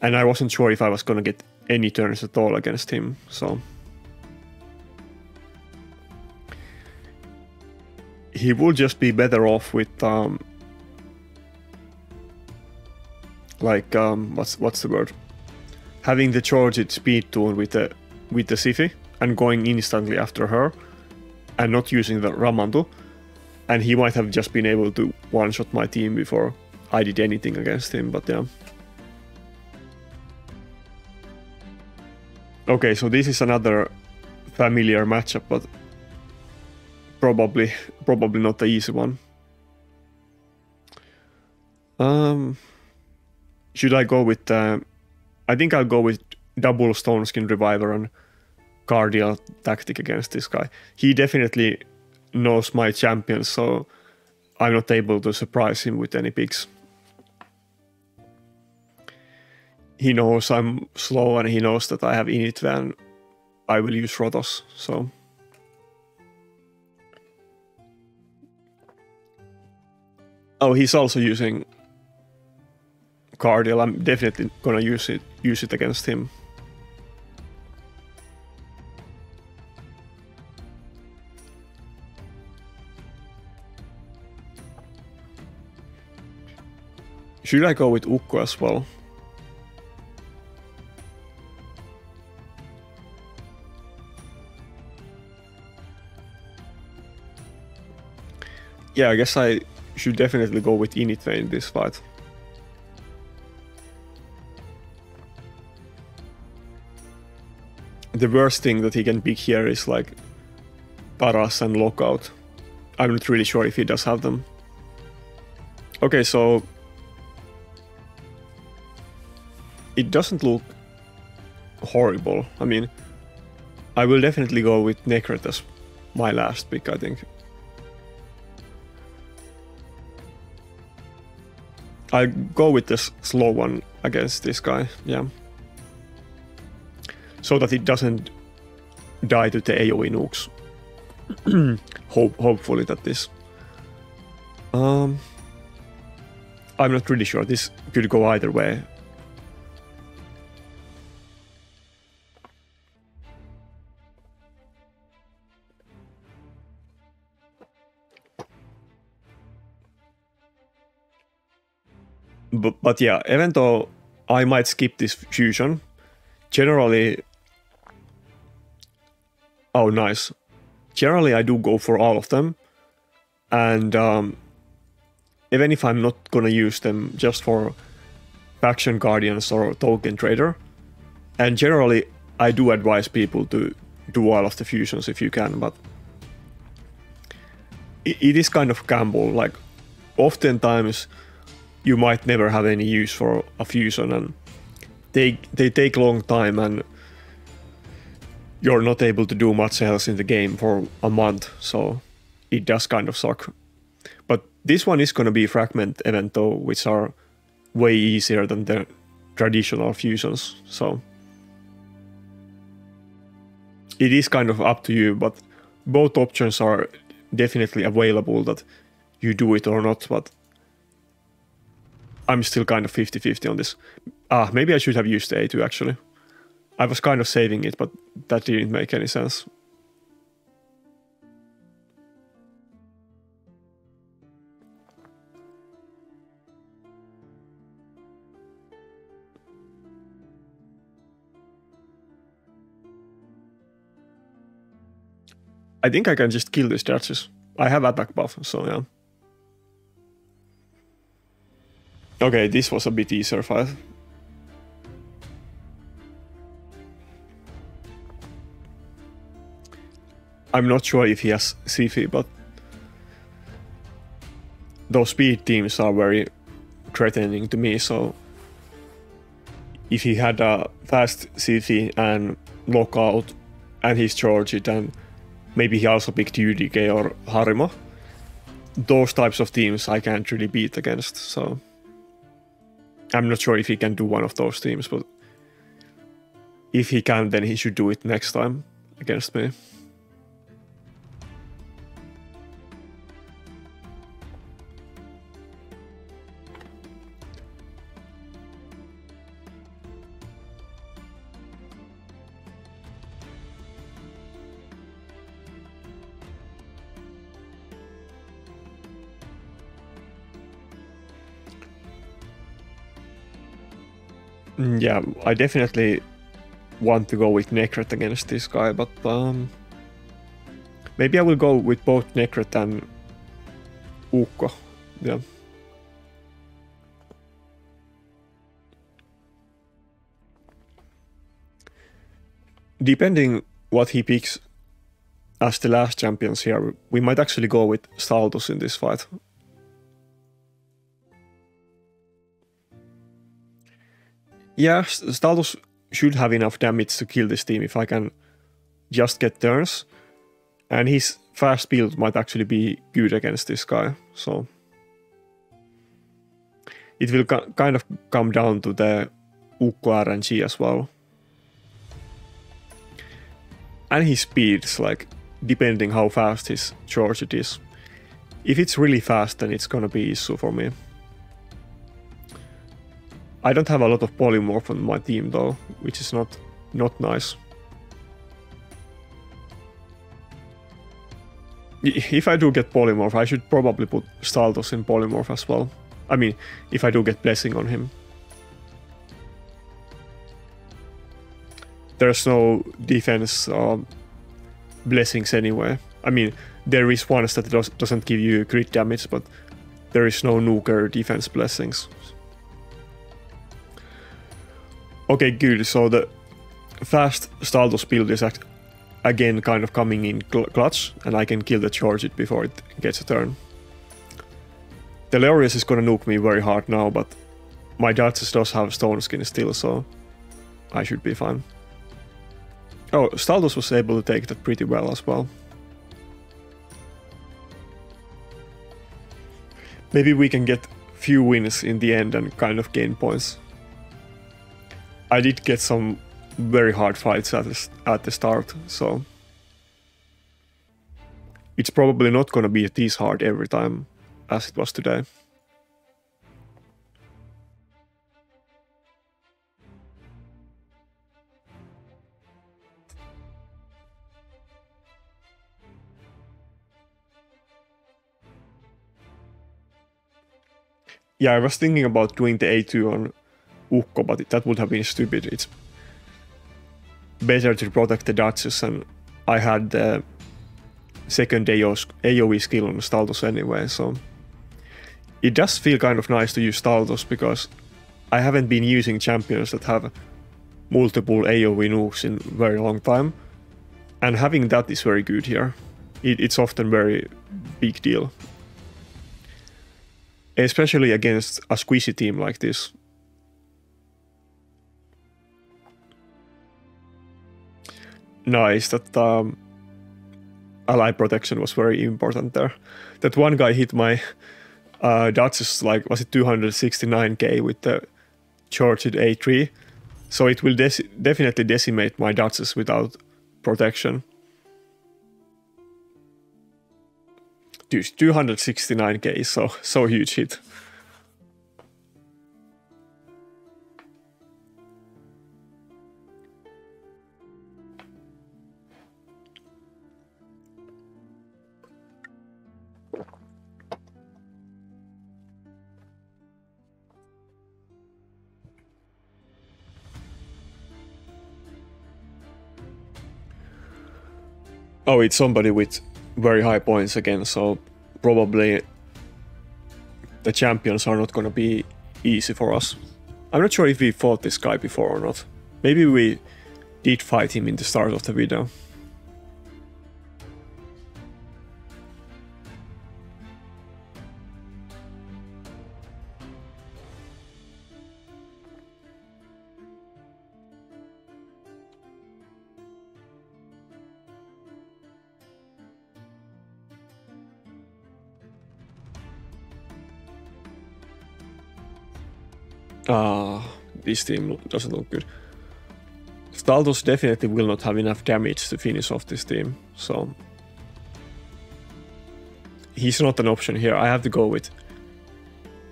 Speaker 1: and I wasn't sure if I was gonna get any turns at all against him, so... He would just be better off with, um, like, um, what's what's the word? Having the charged speed tool with the with the Siphi and going instantly after her, and not using the Ramantu, and he might have just been able to one-shot my team before I did anything against him, but yeah. Okay, so this is another familiar matchup, but probably probably not the easy one. Um, should I go with? Uh, I think I'll go with double Stone Skin Reviver and Cardiel tactic against this guy. He definitely knows my champions, so I'm not able to surprise him with any picks. He knows I'm slow and he knows that I have Init and I will use Rotos, so. Oh, he's also using Cardiel. I'm definitely gonna use it use it against him. Should I go with Ukko as well? Yeah, I guess I should definitely go with Inithwe in this fight. The worst thing that he can pick here is like Paras and Lockout. I'm not really sure if he does have them. Okay, so it doesn't look horrible. I mean, I will definitely go with Nekhret as my last pick, I think. I'll go with this slow one against this guy, yeah. So that it doesn't die to the AoE nukes. [clears throat] Hope, hopefully that this. Um, I'm not really sure. This could go either way. but, but yeah, even though I might skip this fusion, generally. Oh, nice. Generally, I do go for all of them, and um, even if I'm not gonna use them just for faction guardians or token trader, and generally I do advise people to do all of the fusions if you can, but it, is kind of gamble. Like oftentimes you might never have any use for a fusion and they they take long time and you're not able to do much else in the game for a month so it does kind of suck but this one is going to be fragment event though which are way easier than the traditional fusions so it is kind of up to you but both options are definitely available that you do it or not but I'm still kind of 50-50 on this. Ah, maybe I should have used A2 actually. I was kind of saving it, but that didn't make any sense. I think I can just kill these judges. I have attack buff, so yeah. Okay, this was a bit easier fight. I'm not sure if he has Siphi, but those speed teams are very threatening to me, so if he had a fast Siphi and lockout and his Georgie, then maybe he also picked UDK or Harima. Those types of teams I can't really beat against, so I'm not sure if he can do one of those teams, but if he can, then he should do it next time against me. Yeah, I definitely want to go with Nekhret against this guy, but um, maybe I will go with both Nekhret and Ukko. Yeah. depending what he picks as the last champions here, we might actually go with Staltus in this fight. Yeah, Staltus should have enough damage to kill this team if I can just get turns. And his fast build might actually be good against this guy, so... It will kind of come down to the Ukko RNG as well. And his speeds, like, depending how fast his charge it is. If it's really fast, then it's gonna be issue for me. I don't have a lot of polymorph on my team though, which is not not nice. If I do get polymorph, I should probably put Staltus in polymorph as well. I mean, if I do get blessing on him. There's no defense uh, blessings anyway. I mean, there is ones that does, doesn't give you crit damage, but there is no nuker defense blessings. Okay, good. So the fast Staltus build is again kind of coming in cl clutch, and I can kill the charge it before it gets a turn. Delirious is gonna nuke me very hard now, but my Duchess does have Stone Skin still, so I should be fine. Oh, Staltus was able to take that pretty well as well. Maybe we can get few wins in the end and kind of gain points. I did get some very hard fights at the, at the start, so it's probably not gonna be this hard every time as it was today. Yeah, I was thinking about doing the A2 on Ukko, but that would have been stupid. It's better to protect the Duchess, and I had the second AoE skill on Staltus anyway, so it does feel kind of nice to use Staltus because I haven't been using champions that have multiple AoE nukes in very long time, and having that is very good here. It, it's often very big deal. Especially against a squishy team like this, nice that um, ally protection was very important there. That one guy hit my uh, Duchess like was it 269k with the charged A3, so it will definitely decimate my Duchess without protection. Dude, 269k is so so huge hit. Oh, it's somebody with very high points again, so probably the champions are not gonna be easy for us. I'm not sure if we fought this guy before or not. Maybe we did fight him in the start of the video. Ah, this team doesn't look good. Staltus definitely will not have enough damage to finish off this team, so... He's not an option here. I have to go with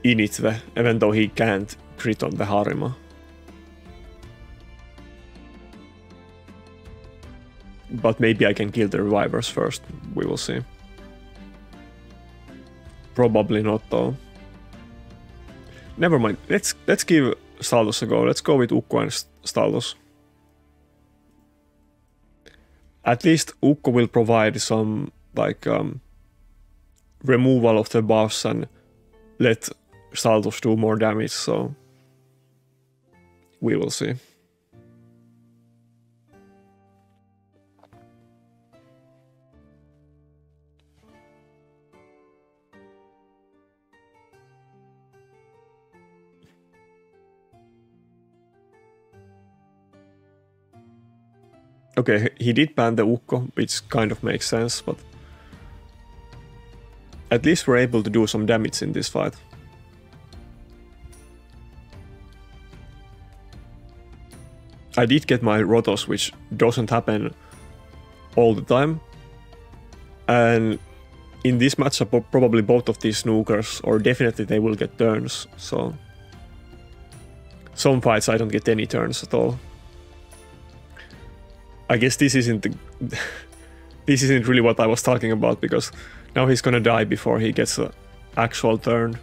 Speaker 1: Inithwe, even though he can't crit on the Harima. But maybe I can kill the revivers first, we will see. Probably not though. Never mind. Let's let's give Staltus a go. Let's go with Ukko and Staltus. At least Ukko will provide some like um, removal of the buffs and let Staltus do more damage. So we will see. Okay, he did ban the Ukko, which kind of makes sense, but at least we're able to do some damage in this fight. I did get my Rotos, which doesn't happen all the time. And in this matchup, probably both of these snookers, or definitely they will get turns, so... Some fights I don't get any turns at all. I guess this isn't the, this isn't really what I was talking about because now he's gonna die before he gets an actual turn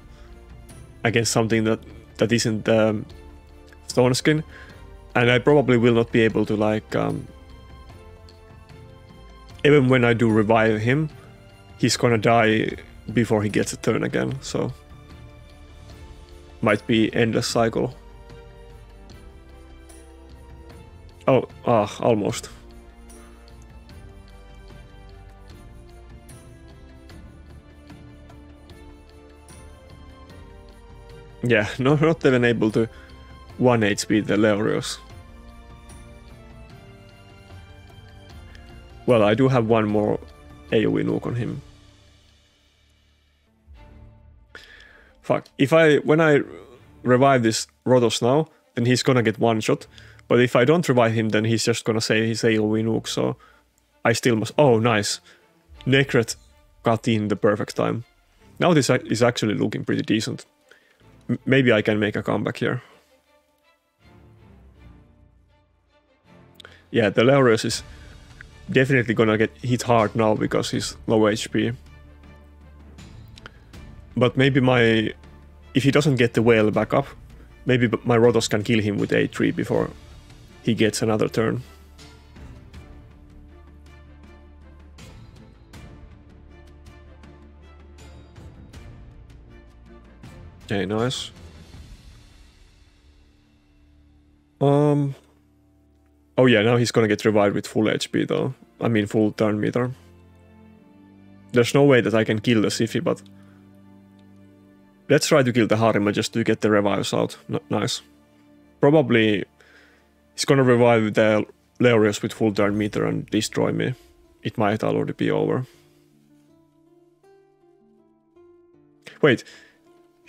Speaker 1: against something that that isn't um, stone skin, and I probably will not be able to like um, even when I do revive him, he's gonna die before he gets a turn again. So might be endless cycle. Oh, ah, almost. Yeah, [laughs] no, not even able to 1 HP the Leorius. Well, I do have one more AoE nuke on him. Fuck. If I, when I revive this Rotos now, then he's gonna get one shot. But if I don't revive him, then he's just gonna say his AoE nuke, so I still must... Oh, nice. Nekhret got in the perfect time. Now this is actually looking pretty decent. Maybe I can make a comeback here. Yeah, the Leorius is definitely gonna get hit hard now because he's low HP. But maybe my... If he doesn't get the whale back up, maybe my Rotos can kill him with A3 before he gets another turn. Okay, nice. Um. Oh yeah, now he's gonna get revived with full HP though. I mean full turn meter. There's no way that I can kill the Siphi, but... Let's try to kill the Harima just to get the revives out. N nice. Probably He's gonna revive the Leorius with full turn meter and destroy me. It might already be over. Wait,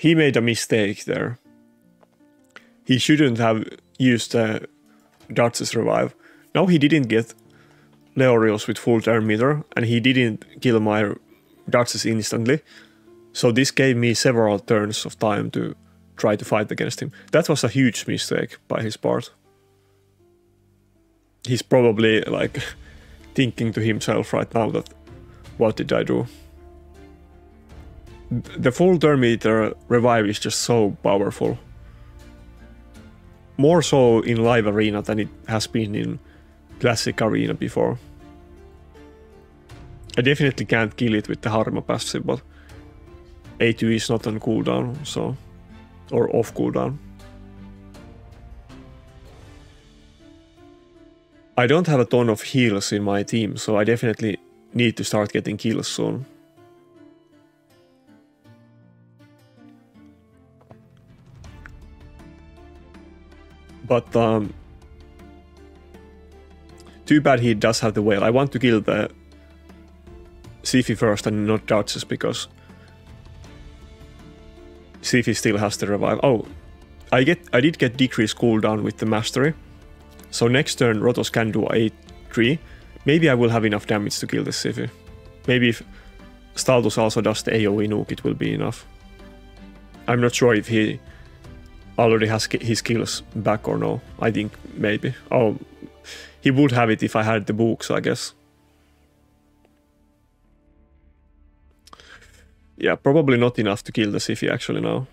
Speaker 1: he made a mistake there. He shouldn't have used uh, Dartz's revive. Now he didn't get Leorius with full turn meter, and he didn't kill my Dartz's instantly. So this gave me several turns of time to try to fight against him. That was a huge mistake by his part he's probably like [laughs] thinking to himself right now that what did I do? The full meter revive is just so powerful. More so in live arena than it has been in classic arena before. I definitely can't kill it with the Harma passive, but A2 is not on cooldown, so or off cooldown. I don't have a ton of heals in my team, so I definitely need to start getting kills soon. But um, too bad he does have the whale. I want to kill the Siphi first and not Duchess because Siphi still has the revive. Oh, I get I did get decreased cooldown with the mastery. So next turn Rotos can do a3. Maybe I will have enough damage to kill the Siphi. Maybe if Staltus also does the AoE nuke, it will be enough. I'm not sure if he already has his kills back or no. I think maybe. Oh, he would have it if I had the books, I guess. Yeah, probably not enough to kill the Siphi actually now.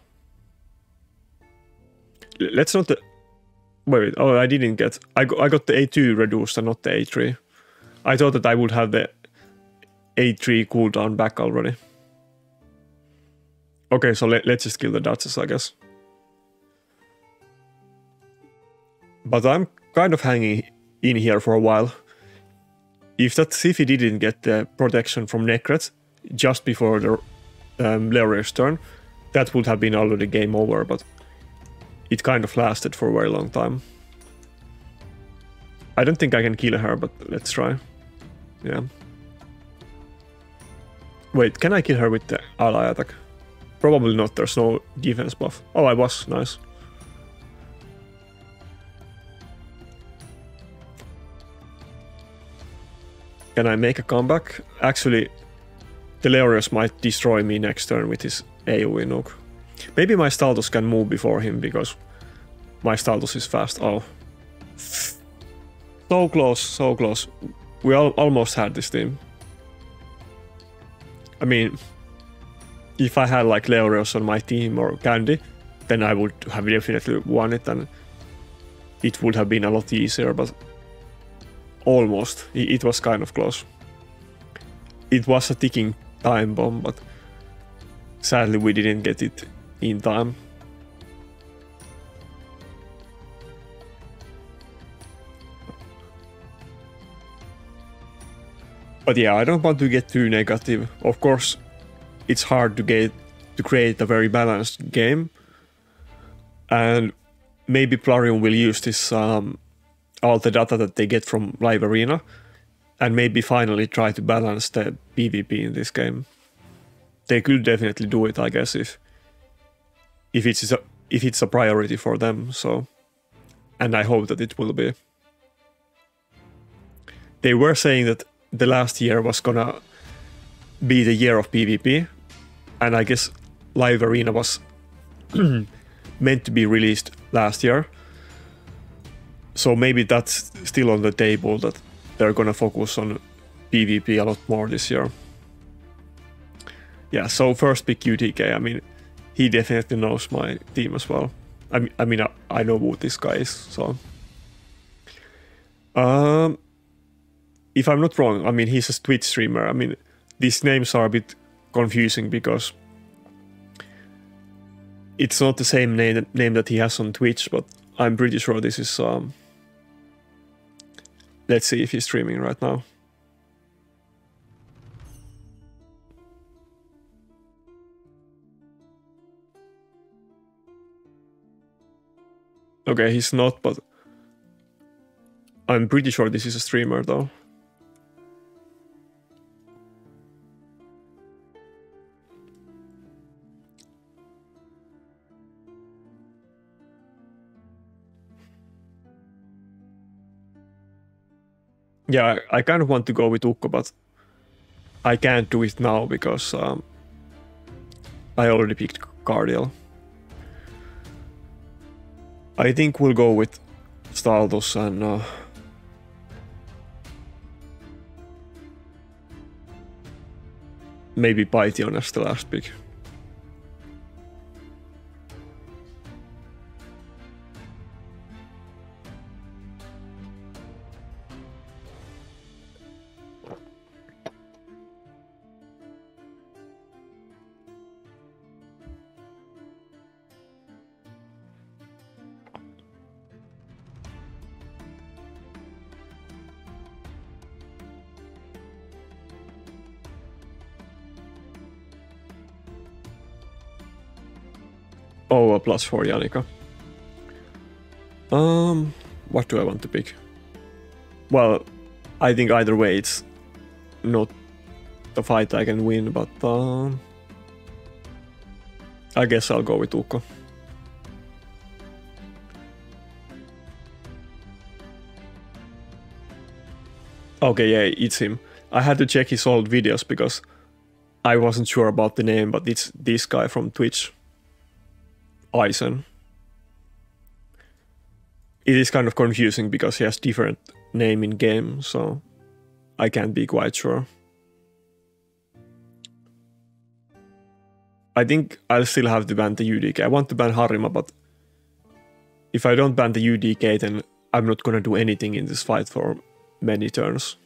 Speaker 1: Let's not uh, Wait, oh, I didn't get. I got, I got the A2 reduced and not the A3. I thought that I would have the A3 cooldown back already. Okay, so let, let's just kill the Duchess, I guess. But I'm kind of hanging in here for a while. If that Siphi didn't get the protection from Nekhret just before the um, turn, that would have been already game over, but it kind of lasted for a very long time. I don't think I can kill her, but let's try. Yeah. Wait, can I kill her with the ally attack? Probably not, there's no defense buff. Oh, I was, nice. Can I make a comeback? Actually, Delirious might destroy me next turn with his AoE nuke. Maybe my Staltus can move before him because my Staltus is fast. Oh. So close, so close. We almost had this team. I mean, if I had like Leorius on my team or Candy, then I would have definitely won it and it would have been a lot easier, but almost. It was kind of close. It was a ticking time bomb, but sadly we didn't get it in time. But yeah, I don't want to get too negative. Of course, it's hard to get to create a very balanced game, and maybe Plarium will use this um, all the data that they get from Live Arena, and maybe finally try to balance the PvP in this game. They could definitely do it, I guess, if if it's a, if it's a priority for them. So, and I hope that it will be. They were saying that the last year was gonna be the year of PvP, and I guess Live Arena was [clears throat] meant to be released last year. So maybe that's still on the table that they're gonna focus on PvP a lot more this year. Yeah, so first pick UDK. I mean, he definitely knows my team as well. I mean, I mean, I, I know who this guy is. So, um, if I'm not wrong, I mean, he's a Twitch streamer. I mean, these names are a bit confusing because it's not the same name name that he has on Twitch, but I'm pretty sure this is. Um, let's see if he's streaming right now. Okay, he's not, but I'm pretty sure this is a streamer though. Yeah, I kind of want to go with Ukko, but I can't do it now because um, I already picked Cardiel. I think we'll go with Staltus and uh, maybe Pythion as the last pick. Oh, a plus. Um, what do I want to pick? Well, I think either way it's not the fight I can win, but um, I guess I'll go with Ukko. Okay, yeah, it's him. I had to check his old videos because I wasn't sure about the name, but it's this guy from Twitch. Eisen. It is kind of confusing because he has different name in game, so I can't be quite sure. I think I'll still have to ban the UDK. I want to ban Harima, but if I don't ban the UDK, then I'm not gonna do anything in this fight for many turns.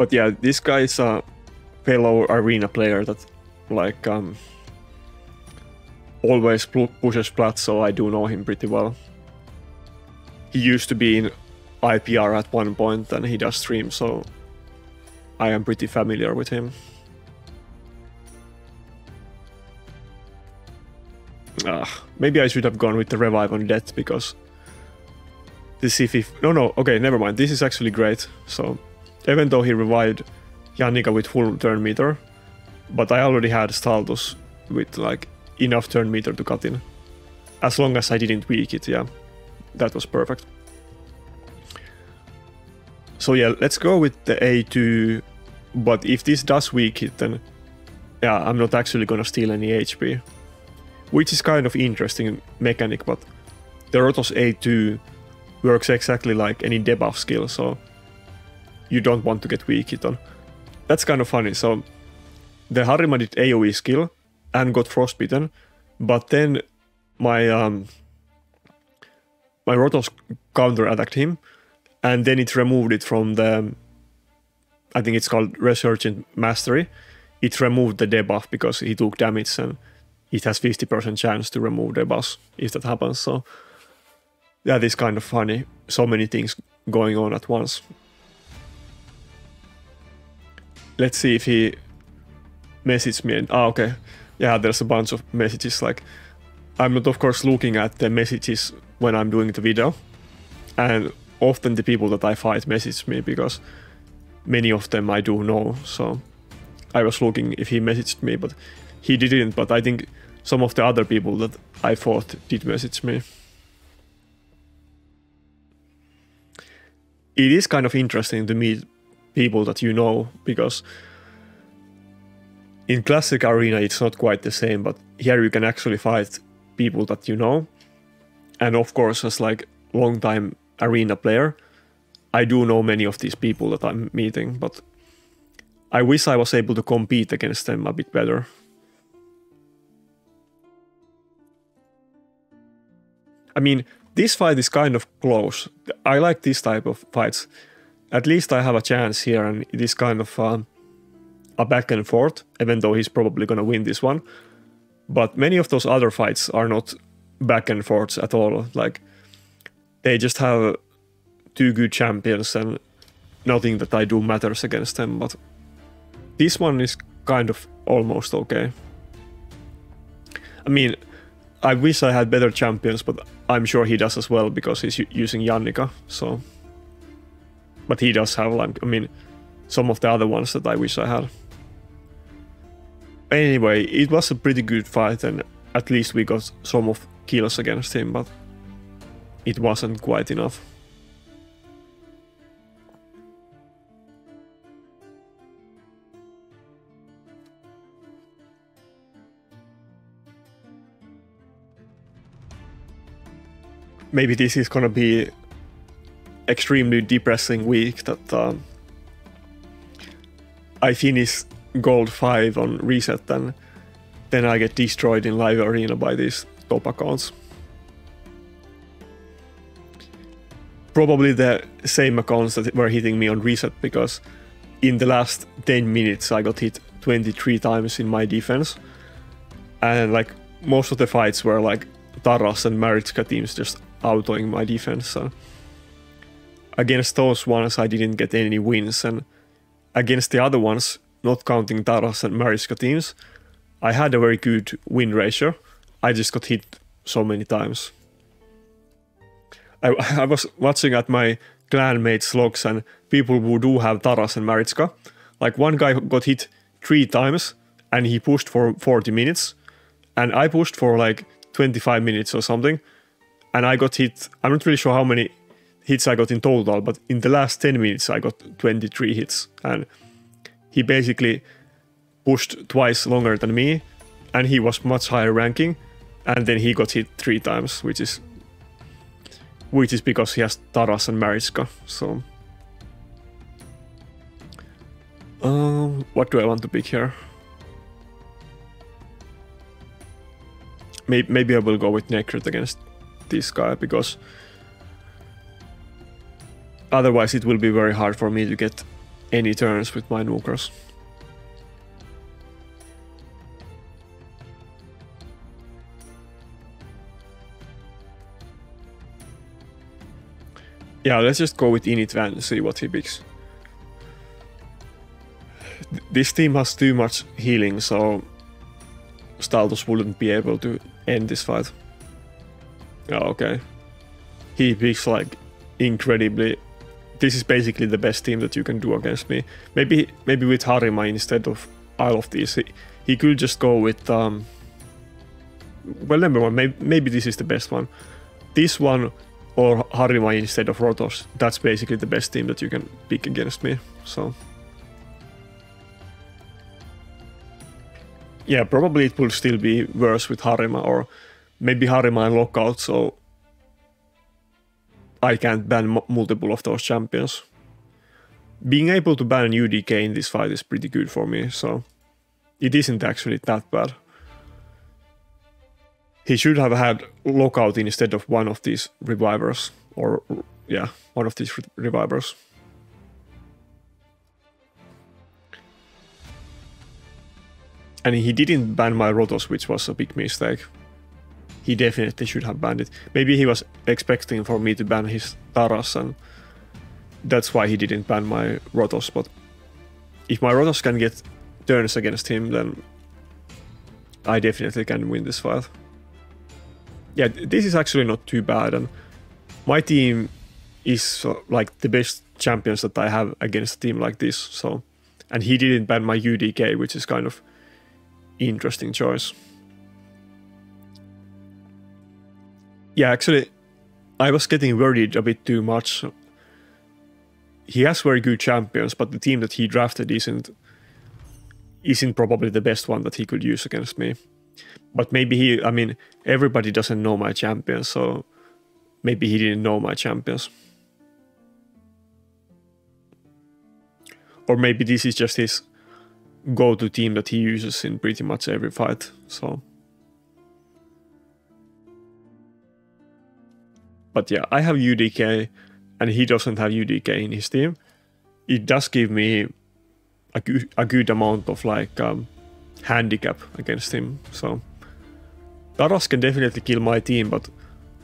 Speaker 1: But yeah, this guy is a fellow arena player that like um always pushes plat, so I do know him pretty well. He used to be in IPR at one point and he does stream, so I am pretty familiar with him. Uh, maybe I should have gone with the revive on death because this if no no okay never mind this is actually great so even though he revived Jannika with full turn meter but I already had Staltus with like enough turn meter to cut in. As long as I didn't weak it yeah. That was perfect. So yeah let's go with the A2 but if this does weak it then yeah I'm not actually gonna steal any HP which is kind of interesting mechanic, but the Rotos A2 works exactly like any debuff skill, so you don't want to get weak hit on. That's kind of funny. So the Harima did AoE skill and got frostbitten, but then my um, my Rotos counter attacked him, and then it removed it from the I think it's called Resurgent Mastery. It removed the debuff because he took damage and it has 50% chance to remove the boss if that happens. So that is kind of funny. So many things going on at once. Let's see if he messaged me. And, ah, okay. Yeah, there's a bunch of messages. Like, I'm not, of course, looking at the messages when I'm doing the video. And often the people that I fight message me because many of them I do know. So I was looking if he messaged me, but he didn't. But I think some of the other people that I thought did message me. It is kind of interesting to meet people that you know because in classic arena it's not quite the same, but here you can actually fight people that you know. And of course, as like long time arena player, I do know many of these people that I'm meeting, but I wish I was able to compete against them a bit better. I mean, this fight is kind of close. I like this type of fights. At least I have a chance here, and it is kind of uh, a back and forth, even though he's probably going to win this one. But many of those other fights are not back and forths at all. Like, they just have two good champions, and nothing that I do matters against them. But this one is kind of almost okay. I mean, I wish I had better champions, but I'm sure he does as well because he's using Jannika. So, but he does have like I mean, some of the other ones that I wish I had. Anyway, it was a pretty good fight, and at least we got some of kills against him, but it wasn't quite enough. maybe this is gonna be extremely depressing week that uh, I finish gold 5 on reset and then I get destroyed in live arena by these top accounts. Probably the same accounts that were hitting me on reset because in the last 10 minutes I got hit 23 times in my defense and like most of the fights were like Taras and Marichka teams just autoing my defense. So against those ones, I didn't get any wins, and against the other ones, not counting Taras and Marichka teams, I had a very good win ratio. I just got hit so many times. I, I was watching at my clan mates logs and people who do have Taras and Marichka. Like one guy got hit three times and he pushed for 40 minutes, and I pushed for like 25 minutes or something and I got hit. I'm not really sure how many hits I got in total, but in the last 10 minutes, I got 23 hits. And he basically pushed twice longer than me, and he was much higher ranking. And then he got hit three times, which is which is because he has Taras and Marichka. So, um, what do I want to pick here? Maybe, maybe I will go with Nekhret against this guy because Otherwise, it will be very hard for me to get any turns with my Nukers. Yeah, let's just go with Inithwe and see what he picks. This team has too much healing, so Staltus wouldn't be able to end this fight. Oh, okay. He picks like incredibly this is basically the best team that you can do against me. Maybe maybe with Harima instead of Isle of Thieves. He, he could just go with. Um, well, number one, maybe, maybe this is the best one. This one or Harima instead of Rotos. That's basically the best team that you can pick against me. So. Yeah, probably it will still be worse with Harima or maybe Harima and Lockout, so I can't ban multiple of those champions. Being able to ban UDK in this fight is pretty good for me, so it isn't actually that bad. He should have had Lockout instead of one of these revivers, or yeah, one of these re- revivers. And he didn't ban my Rotos, which was a big mistake. He definitely should have banned it. Maybe he was expecting for me to ban his Taras, and that's why he didn't ban my Rotos. But if my Rotos can get turns against him, then I definitely can win this fight. Yeah, this is actually not too bad, and my team is uh, like the best champions that I have against a team like this. So, and he didn't ban my UDK, which is kind of interesting choice. Yeah, actually, I was getting worried a bit too much. He has very good champions, but the team that he drafted isn't isn't probably the best one that he could use against me. But maybe he, I mean, everybody doesn't know my champions, so maybe he didn't know my champions. Or maybe this is just his go-to team that he uses in pretty much every fight. So, but yeah, I have UDK, and he doesn't have UDK in his team. It does give me a good, a good amount of like um, handicap against him. So Taras can definitely kill my team, but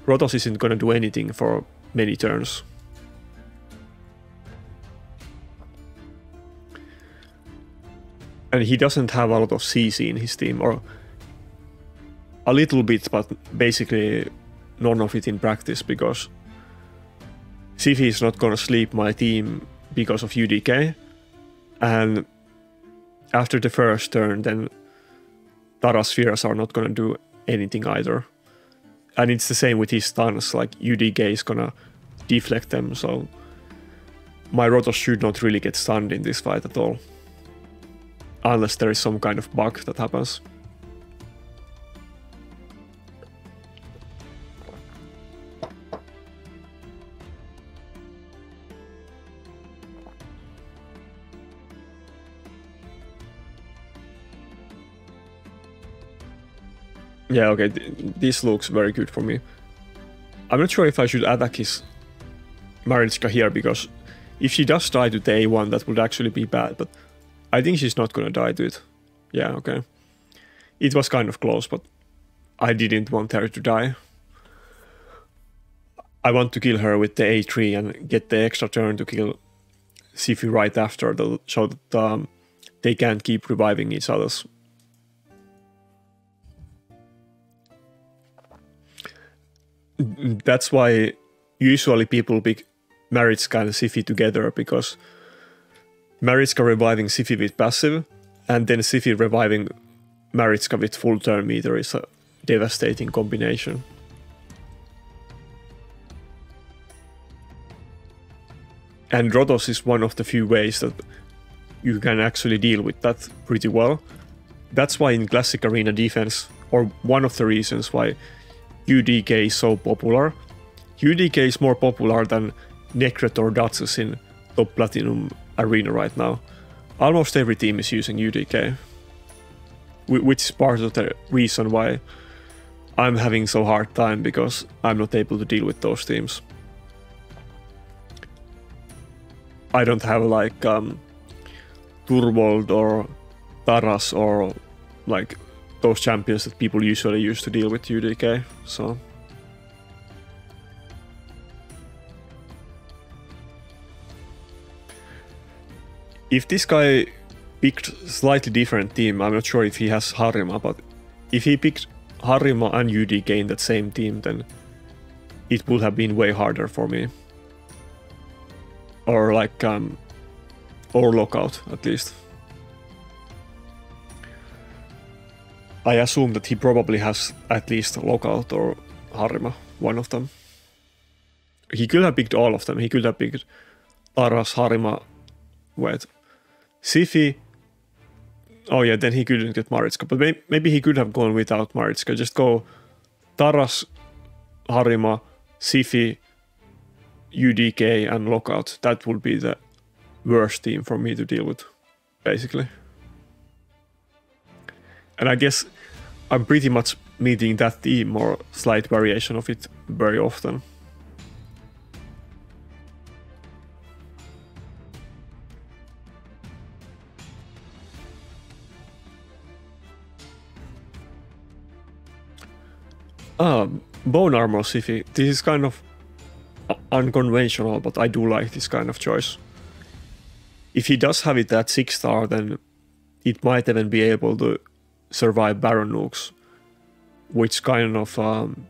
Speaker 1: Rotos isn't gonna do anything for many turns. and he doesn't have a lot of CC in his team, or a little bit, but basically none of it in practice because Siphi is not gonna sleep my team because of UDK, and after the first turn, then Taras spheres are not gonna do anything either. And it's the same with his stuns, like UDK is gonna deflect them, so my Rotos should not really get stunned in this fight at all unless there is some kind of bug that happens. Yeah, okay, th this looks very good for me. I'm not sure if I should attack his Marichka here, because if she does die to the A1, that would actually be bad, but I think she's not gonna die to it. Yeah, okay. It was kind of close, but I didn't want her to die. I want to kill her with the A3 and get the extra turn to kill Siphi right after, the, so that um, they can't keep reviving each other's. That's why usually people pick Marichka and Siphi together because Marichka reviving Siphi with passive, and then Siphi reviving Marichka with full turn meter is a devastating combination. And Rotos is one of the few ways that you can actually deal with that pretty well. That's why in Classic Arena defense, or one of the reasons why UDK is so popular, UDK is more popular than Nekhret or Duchess in top Platinum Arena right now. Almost every team is using UDK, which is part of the reason why I'm having so hard time because I'm not able to deal with those teams. I don't have like um, Turvold or Taras or like those champions that people usually use to deal with UDK, so... If this guy picked slightly different team, I'm not sure if he has Harima, but if he picked Harima and UDK in that same team, then it would have been way harder for me. Or like, um, or lockout at least. I assume that he probably has at least lockout or Harima, one of them. He could have picked all of them. He could have picked Taras, Harima, wait, Siphi. Oh yeah, then he couldn't get Marichka, but may- maybe he could have gone without Marichka. Just go Taras, Harima, Siphi, UDK, and Lockout. That would be the worst team for me to deal with, basically. And I guess I'm pretty much meeting that theme or slight variation of it very often. Ah, bone armor Siphi. This is kind of unconventional, but I do like this kind of choice. If he does have it at 6 star, then it might even be able to survive Baron nukes, which kind of um,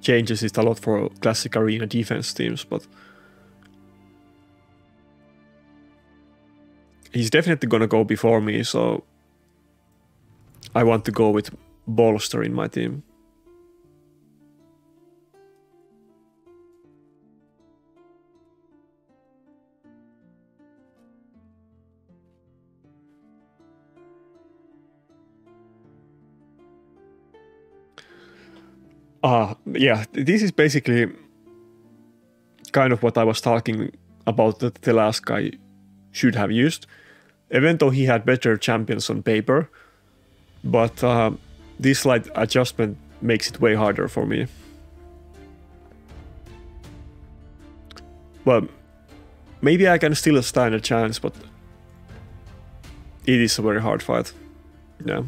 Speaker 1: changes it a lot for classic arena defense teams, but he's definitely gonna go before me, so I want to go with Bolster in my team. Ah, yeah, this is basically kind of what I was talking about that the last guy should have used. Even though he had better champions on paper, but uh, this slight adjustment makes it way harder for me. Well, maybe I can still stand a chance, but it is a very hard fight. Yeah.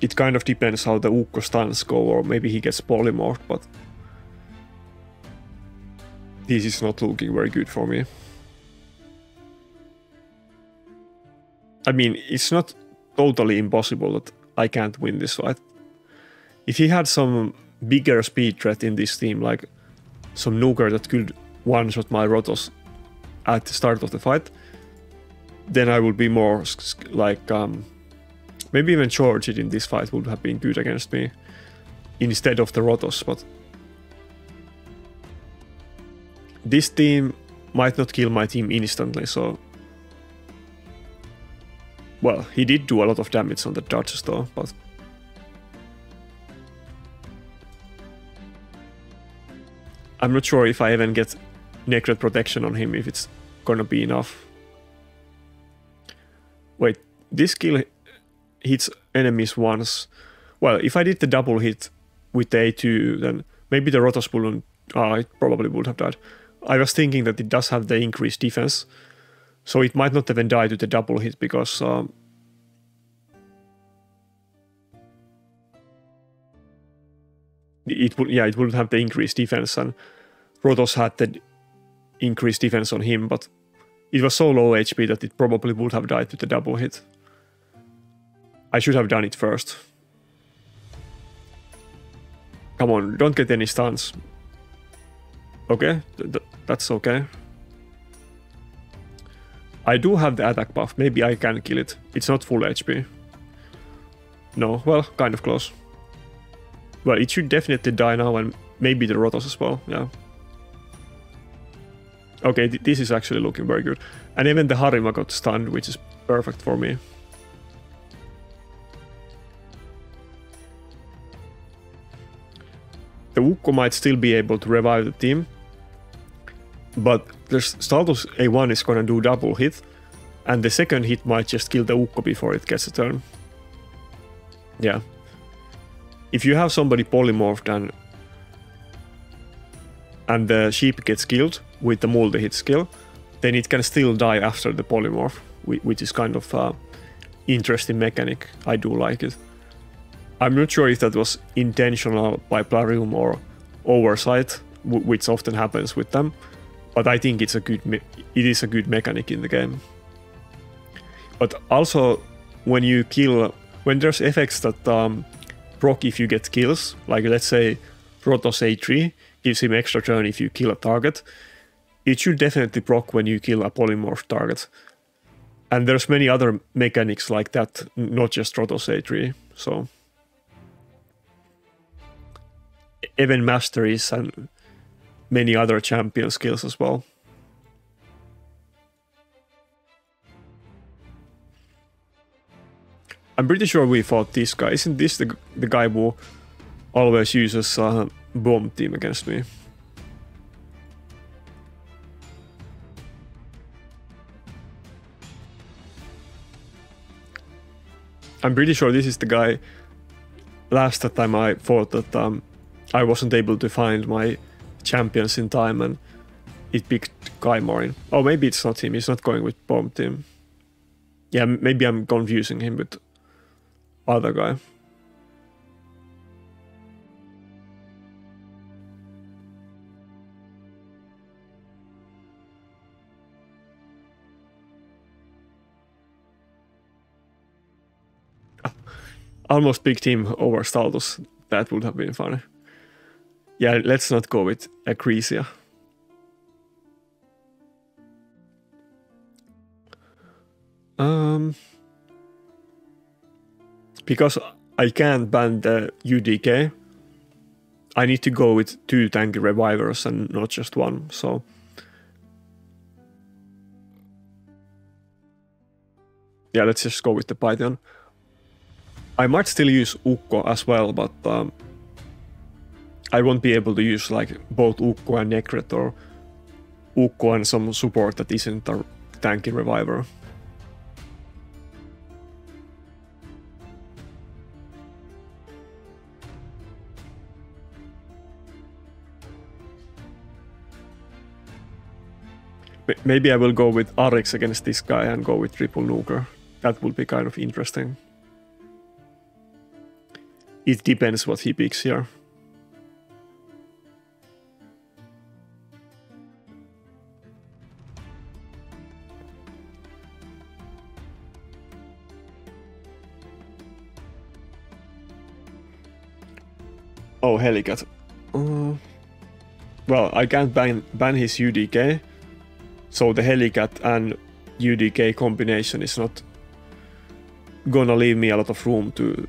Speaker 1: It kind of depends how the Ukko stuns go, or maybe he gets polymorphed, but this is not looking very good for me. I mean, it's not totally impossible that I can't win this fight. If he had some bigger speed threat in this team, like some nuker that could one-shot my Rotos at the start of the fight, then I would be more like um, Maybe even George in this fight would have been good against me instead of the Rotos, but this team might not kill my team instantly, so well, he did do a lot of damage on the Dodges though, but I'm not sure if I even get Nekhret protection on him if it's gonna be enough. Wait, this kill hits enemies once. Well, if I did the double hit with the A2, then maybe the Rotos wouldn't. Uh, it probably would have died. I was thinking that it does have the increased defense, so it might not even die to the double hit because. Um, it would yeah it wouldn't have the increased defense and Rotos had the increased defense on him but it was so low HP that it probably would have died to the double hit. I should have done it first. Come on, don't get any stuns. Okay, th th that's okay. I do have the attack buff, maybe I can kill it. It's not full HP. No, well, kind of close. Well, it should definitely die now and maybe the Rotos as well, yeah. Okay, th this is actually looking very good. And even the Harima got stunned, which is perfect for me. The Ukko might still be able to revive the team, but the Staltus A1 is gonna do double hit, and the second hit might just kill the Ukko before it gets a turn. Yeah. If you have somebody polymorphed and and the sheep gets killed with the multi-hit skill, then it can still die after the polymorph, which is kind of uh, interesting mechanic. I do like it. I'm not sure if that was intentional by Plarium or oversight, which often happens with them. But I think it's a good it is a good mechanic in the game. But also, when you kill, when there's effects that um, proc if you get kills, like let's say Rotos A3 gives him extra turn if you kill a target, it should definitely proc when you kill a polymorph target. And there's many other mechanics like that, not just Rotos A3. So even masteries and many other champion skills as well. I'm pretty sure we fought this guy. Isn't this the, the guy who always uses uh, bomb team against me? I'm pretty sure this is the guy. Last time I thought that um, I wasn't able to find my champions in time and it picked Guy Morin. Oh, maybe it's not him. He's not going with bomb team. Yeah, maybe I'm confusing him with other guy. [laughs] Almost picked him over Staltus. That would have been funny. Yeah, let's not go with Acrizia. Um, because I can't ban the UDK, I need to go with two tanky revivers and not just one. So yeah, let's just go with the Pythion. I might still use Ukko as well, but um, I won't be able to use like both Ukko and Nekhret or Ukko and some support that isn't a tanky reviver. Maybe I will go with Arix against this guy and go with triple nuker. That would be kind of interesting. It depends what he picks here. Oh, Helicath. Uh, well, I can't ban, ban his UDK, so the Helicath and UDK combination is not gonna leave me a lot of room to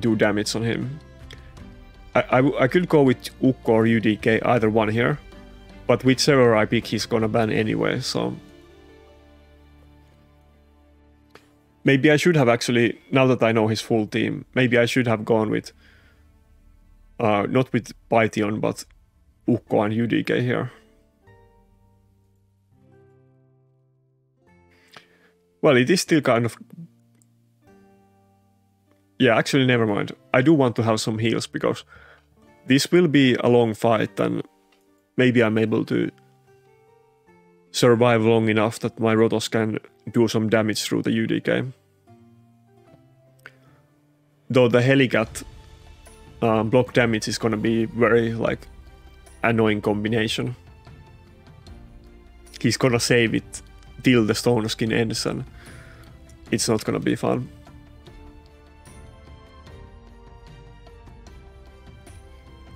Speaker 1: do damage on him. I, I, I could go with Ukko or UDK, either one here, but whichever I pick, he's gonna ban anyway, so maybe I should have actually, now that I know his full team, maybe I should have gone with, uh, not with Pythion, but Ukko and UDK here. Well, it is still kind of... Yeah, actually, never mind. I do want to have some heals because this will be a long fight and maybe I'm able to survive long enough that my Rotos can do some damage through the UDK. Though the Helicath um, block damage is gonna be very like annoying combination. He's gonna save it till the stone skin ends and it's not gonna be fun.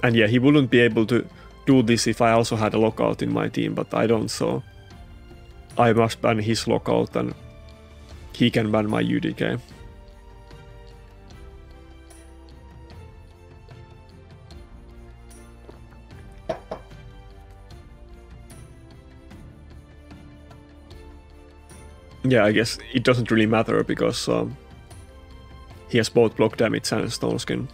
Speaker 1: And yeah, he wouldn't be able to do this if I also had a lockout in my team, but I don't, so I must ban his lockout and he can ban my UDK. Yeah, I guess it doesn't really matter because um, he has both block damage and stone skin.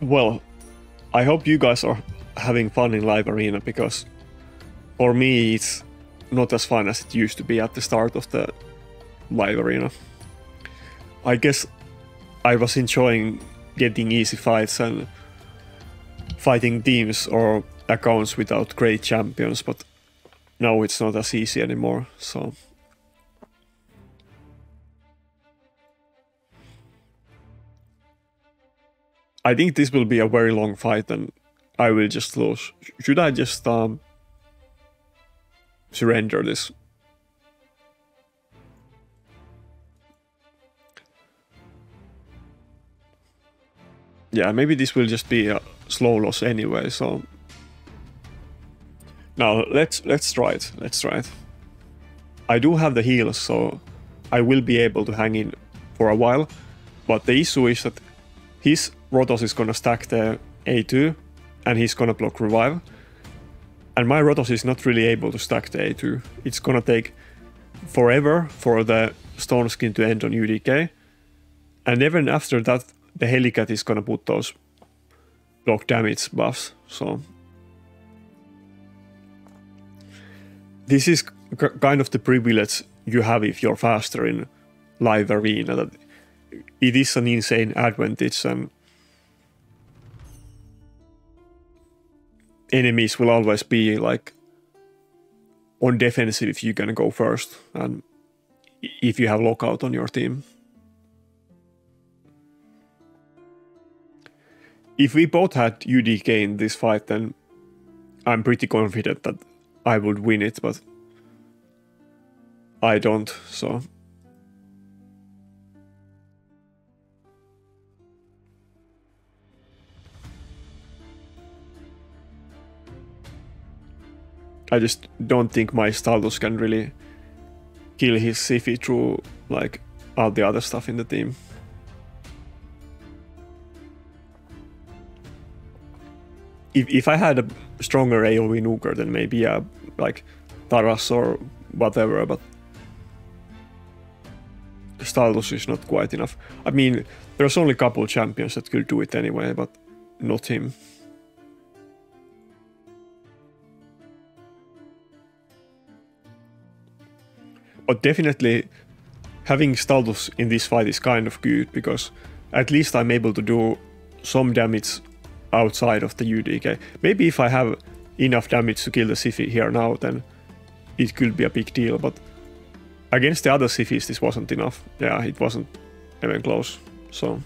Speaker 1: Well, I hope you guys are having fun in live arena because for me it's not as fun as it used to be at the start of the live arena. I guess I was enjoying getting easy fights and fighting teams or accounts without great champions, but now it's not as easy anymore. So. I think this will be a very long fight and I will just lose. Should I just um, surrender this? Yeah, maybe this will just be a slow loss anyway, so now let's let's try it. Let's try it. I do have the heals, so I will be able to hang in for a while. But the issue is that his Rotos is gonna stack the A2 and he's gonna block revive. And my Rotos is not really able to stack the A2. It's gonna take forever for the Stone Skin to end on UDK. And even after that, the Helicath is gonna put those block damage buffs. So this is kind of the privilege you have if you're faster in live arena. That it is an insane advantage, and enemies will always be like on defensive if you can go first, and if you have lockout on your team. If we both had UDK in this fight, then I'm pretty confident that I would win it, but I don't, so. I just don't think my Staltus can really kill his Siphi through like all the other stuff in the team. if, if I had a stronger AoE nuker, then maybe yeah, like Taras or whatever, but Staltus is not quite enough. I mean, there's only a couple champions that could do it anyway, but not him. But definitely having Staltus in this fight is kind of good because at least I'm able to do some damage outside of the UDK. Maybe if I have enough damage to kill the Siphi here now, then it could be a big deal, but against the other Siphis this wasn't enough. Yeah, it wasn't even close, so...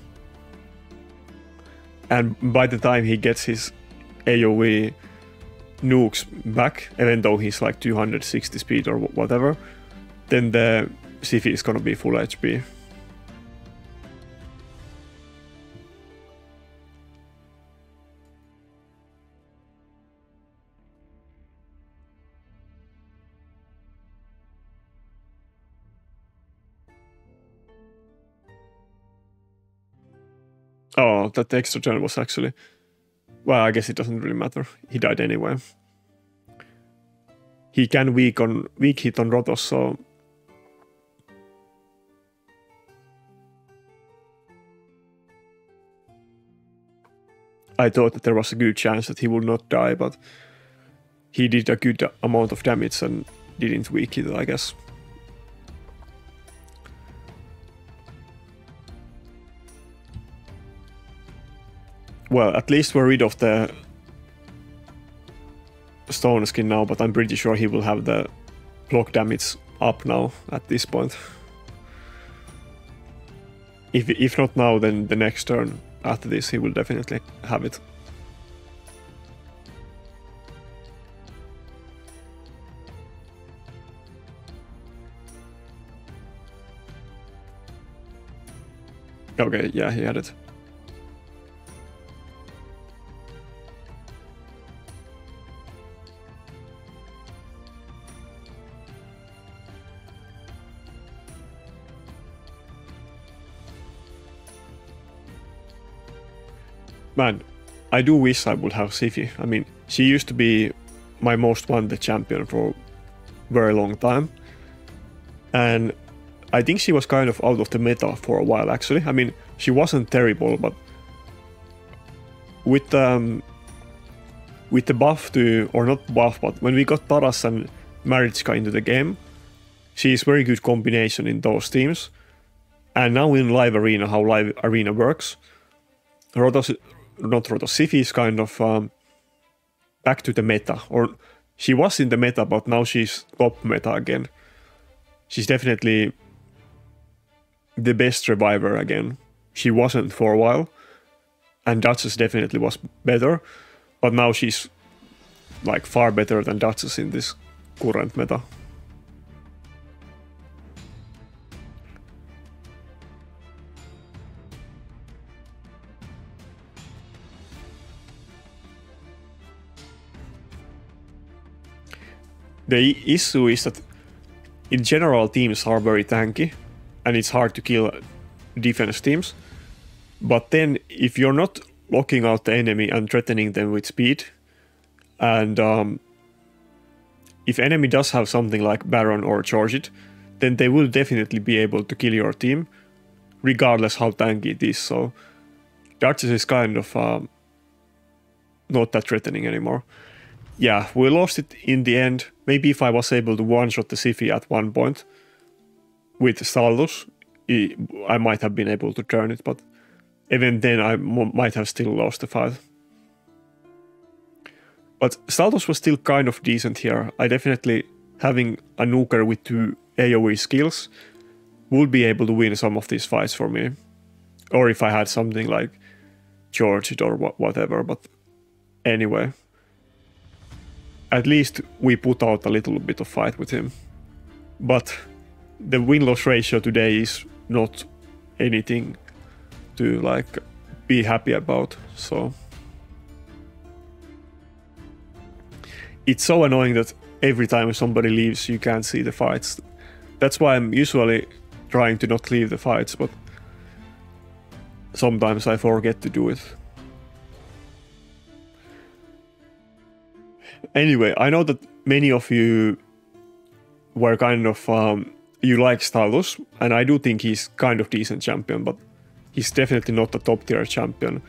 Speaker 1: And by the time he gets his AoE nukes back, even though he's like 260 speed or whatever, then the Siphi is gonna be full HP. Oh, that extra turn was actually. Well, I guess it doesn't really matter. He died anyway. He can weak on weak hit on Rotos, so I thought that there was a good chance that he would not die, but he did a good amount of damage and didn't weak it, I guess. Well, at least we're rid of the stone skin now, but I'm pretty sure he will have the block damage up now at this point. If, if not now, then the next turn after this he will definitely have it. Okay, yeah, he had it. Man, I do wish I would have Siphi. I mean, she used to be my most wanted champion for a very long time. And I think she was kind of out of the meta for a while, actually. I mean, she wasn't terrible, but with um, with the buff to, or not buff, but when we got Taras and Marichka into the game, she is very good combination in those teams. And now in live arena, how live arena works, not Rotos, Siphi is kind of um, back to the meta, or she was in the meta, but now she's top meta again. She's definitely the best reviver again. She wasn't for a while, and Duchess definitely was better, but now she's like far better than Duchess in this current meta. The issue is that in general teams are very tanky and it's hard to kill defense teams. But then if you're not locking out the enemy and threatening them with speed, and um, if enemy does have something like Baron or Charge it, then they will definitely be able to kill your team, regardless how tanky it is. So Duchess is kind of um, not that threatening anymore. Yeah, we lost it in the end. Maybe if I was able to one-shot the Siphi at one point with Staltus, I might have been able to turn it, but even then I might have still lost the fight. But Staltus was still kind of decent here. I definitely, having a nuker with two AoE skills, would be able to win some of these fights for me. Or if I had something like George or whatever, but anyway. At least we put out a little bit of fight with him. But the win-loss ratio today is not anything to like be happy about, so... it's so annoying that every time somebody leaves, you can't see the fights. That's why I'm usually trying to not leave the fights, but sometimes I forget to do it. Anyway, I know that many of you were kind of um, you like Staltus, and I do think he's kind of decent champion, but he's definitely not a top tier champion.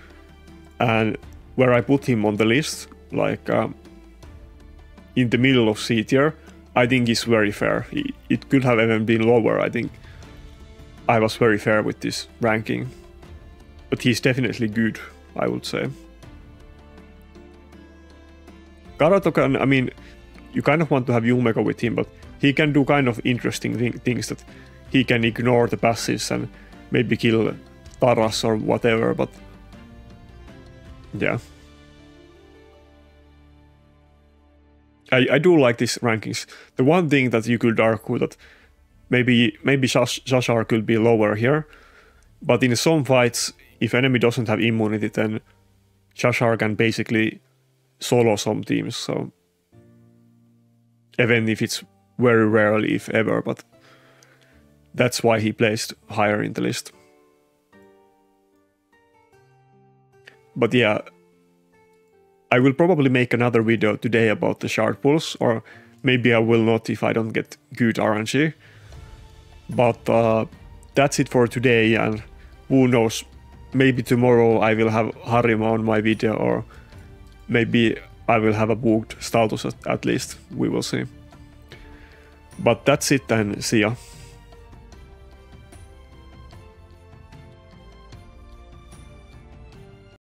Speaker 1: And where I put him on the list, like um, in the middle of C tier, I think is very fair. It could have even been lower, I think. I was very fair with this ranking. But he's definitely good, I would say. Karatokan, I mean, you kind of want to have Yumeko with him, but he can do kind of interesting thing, things that he can ignore the passives and maybe kill Taras or whatever, but yeah. I, I do like these rankings. The one thing that you could argue that maybe maybe Shashar could be lower here, but in some fights, if enemy doesn't have immunity, then Shashar can basically solo some teams. So even if it's very rarely, if ever, but that's why he placed higher in the list. But yeah, I will probably make another video today about the shard pulls, or maybe I will not if I don't get good RNG. But uh, that's it for today, and who knows, maybe tomorrow I will have Harima on my video, or maybe I will have a booked Staltus at, at least. We will see. But that's it and see ya.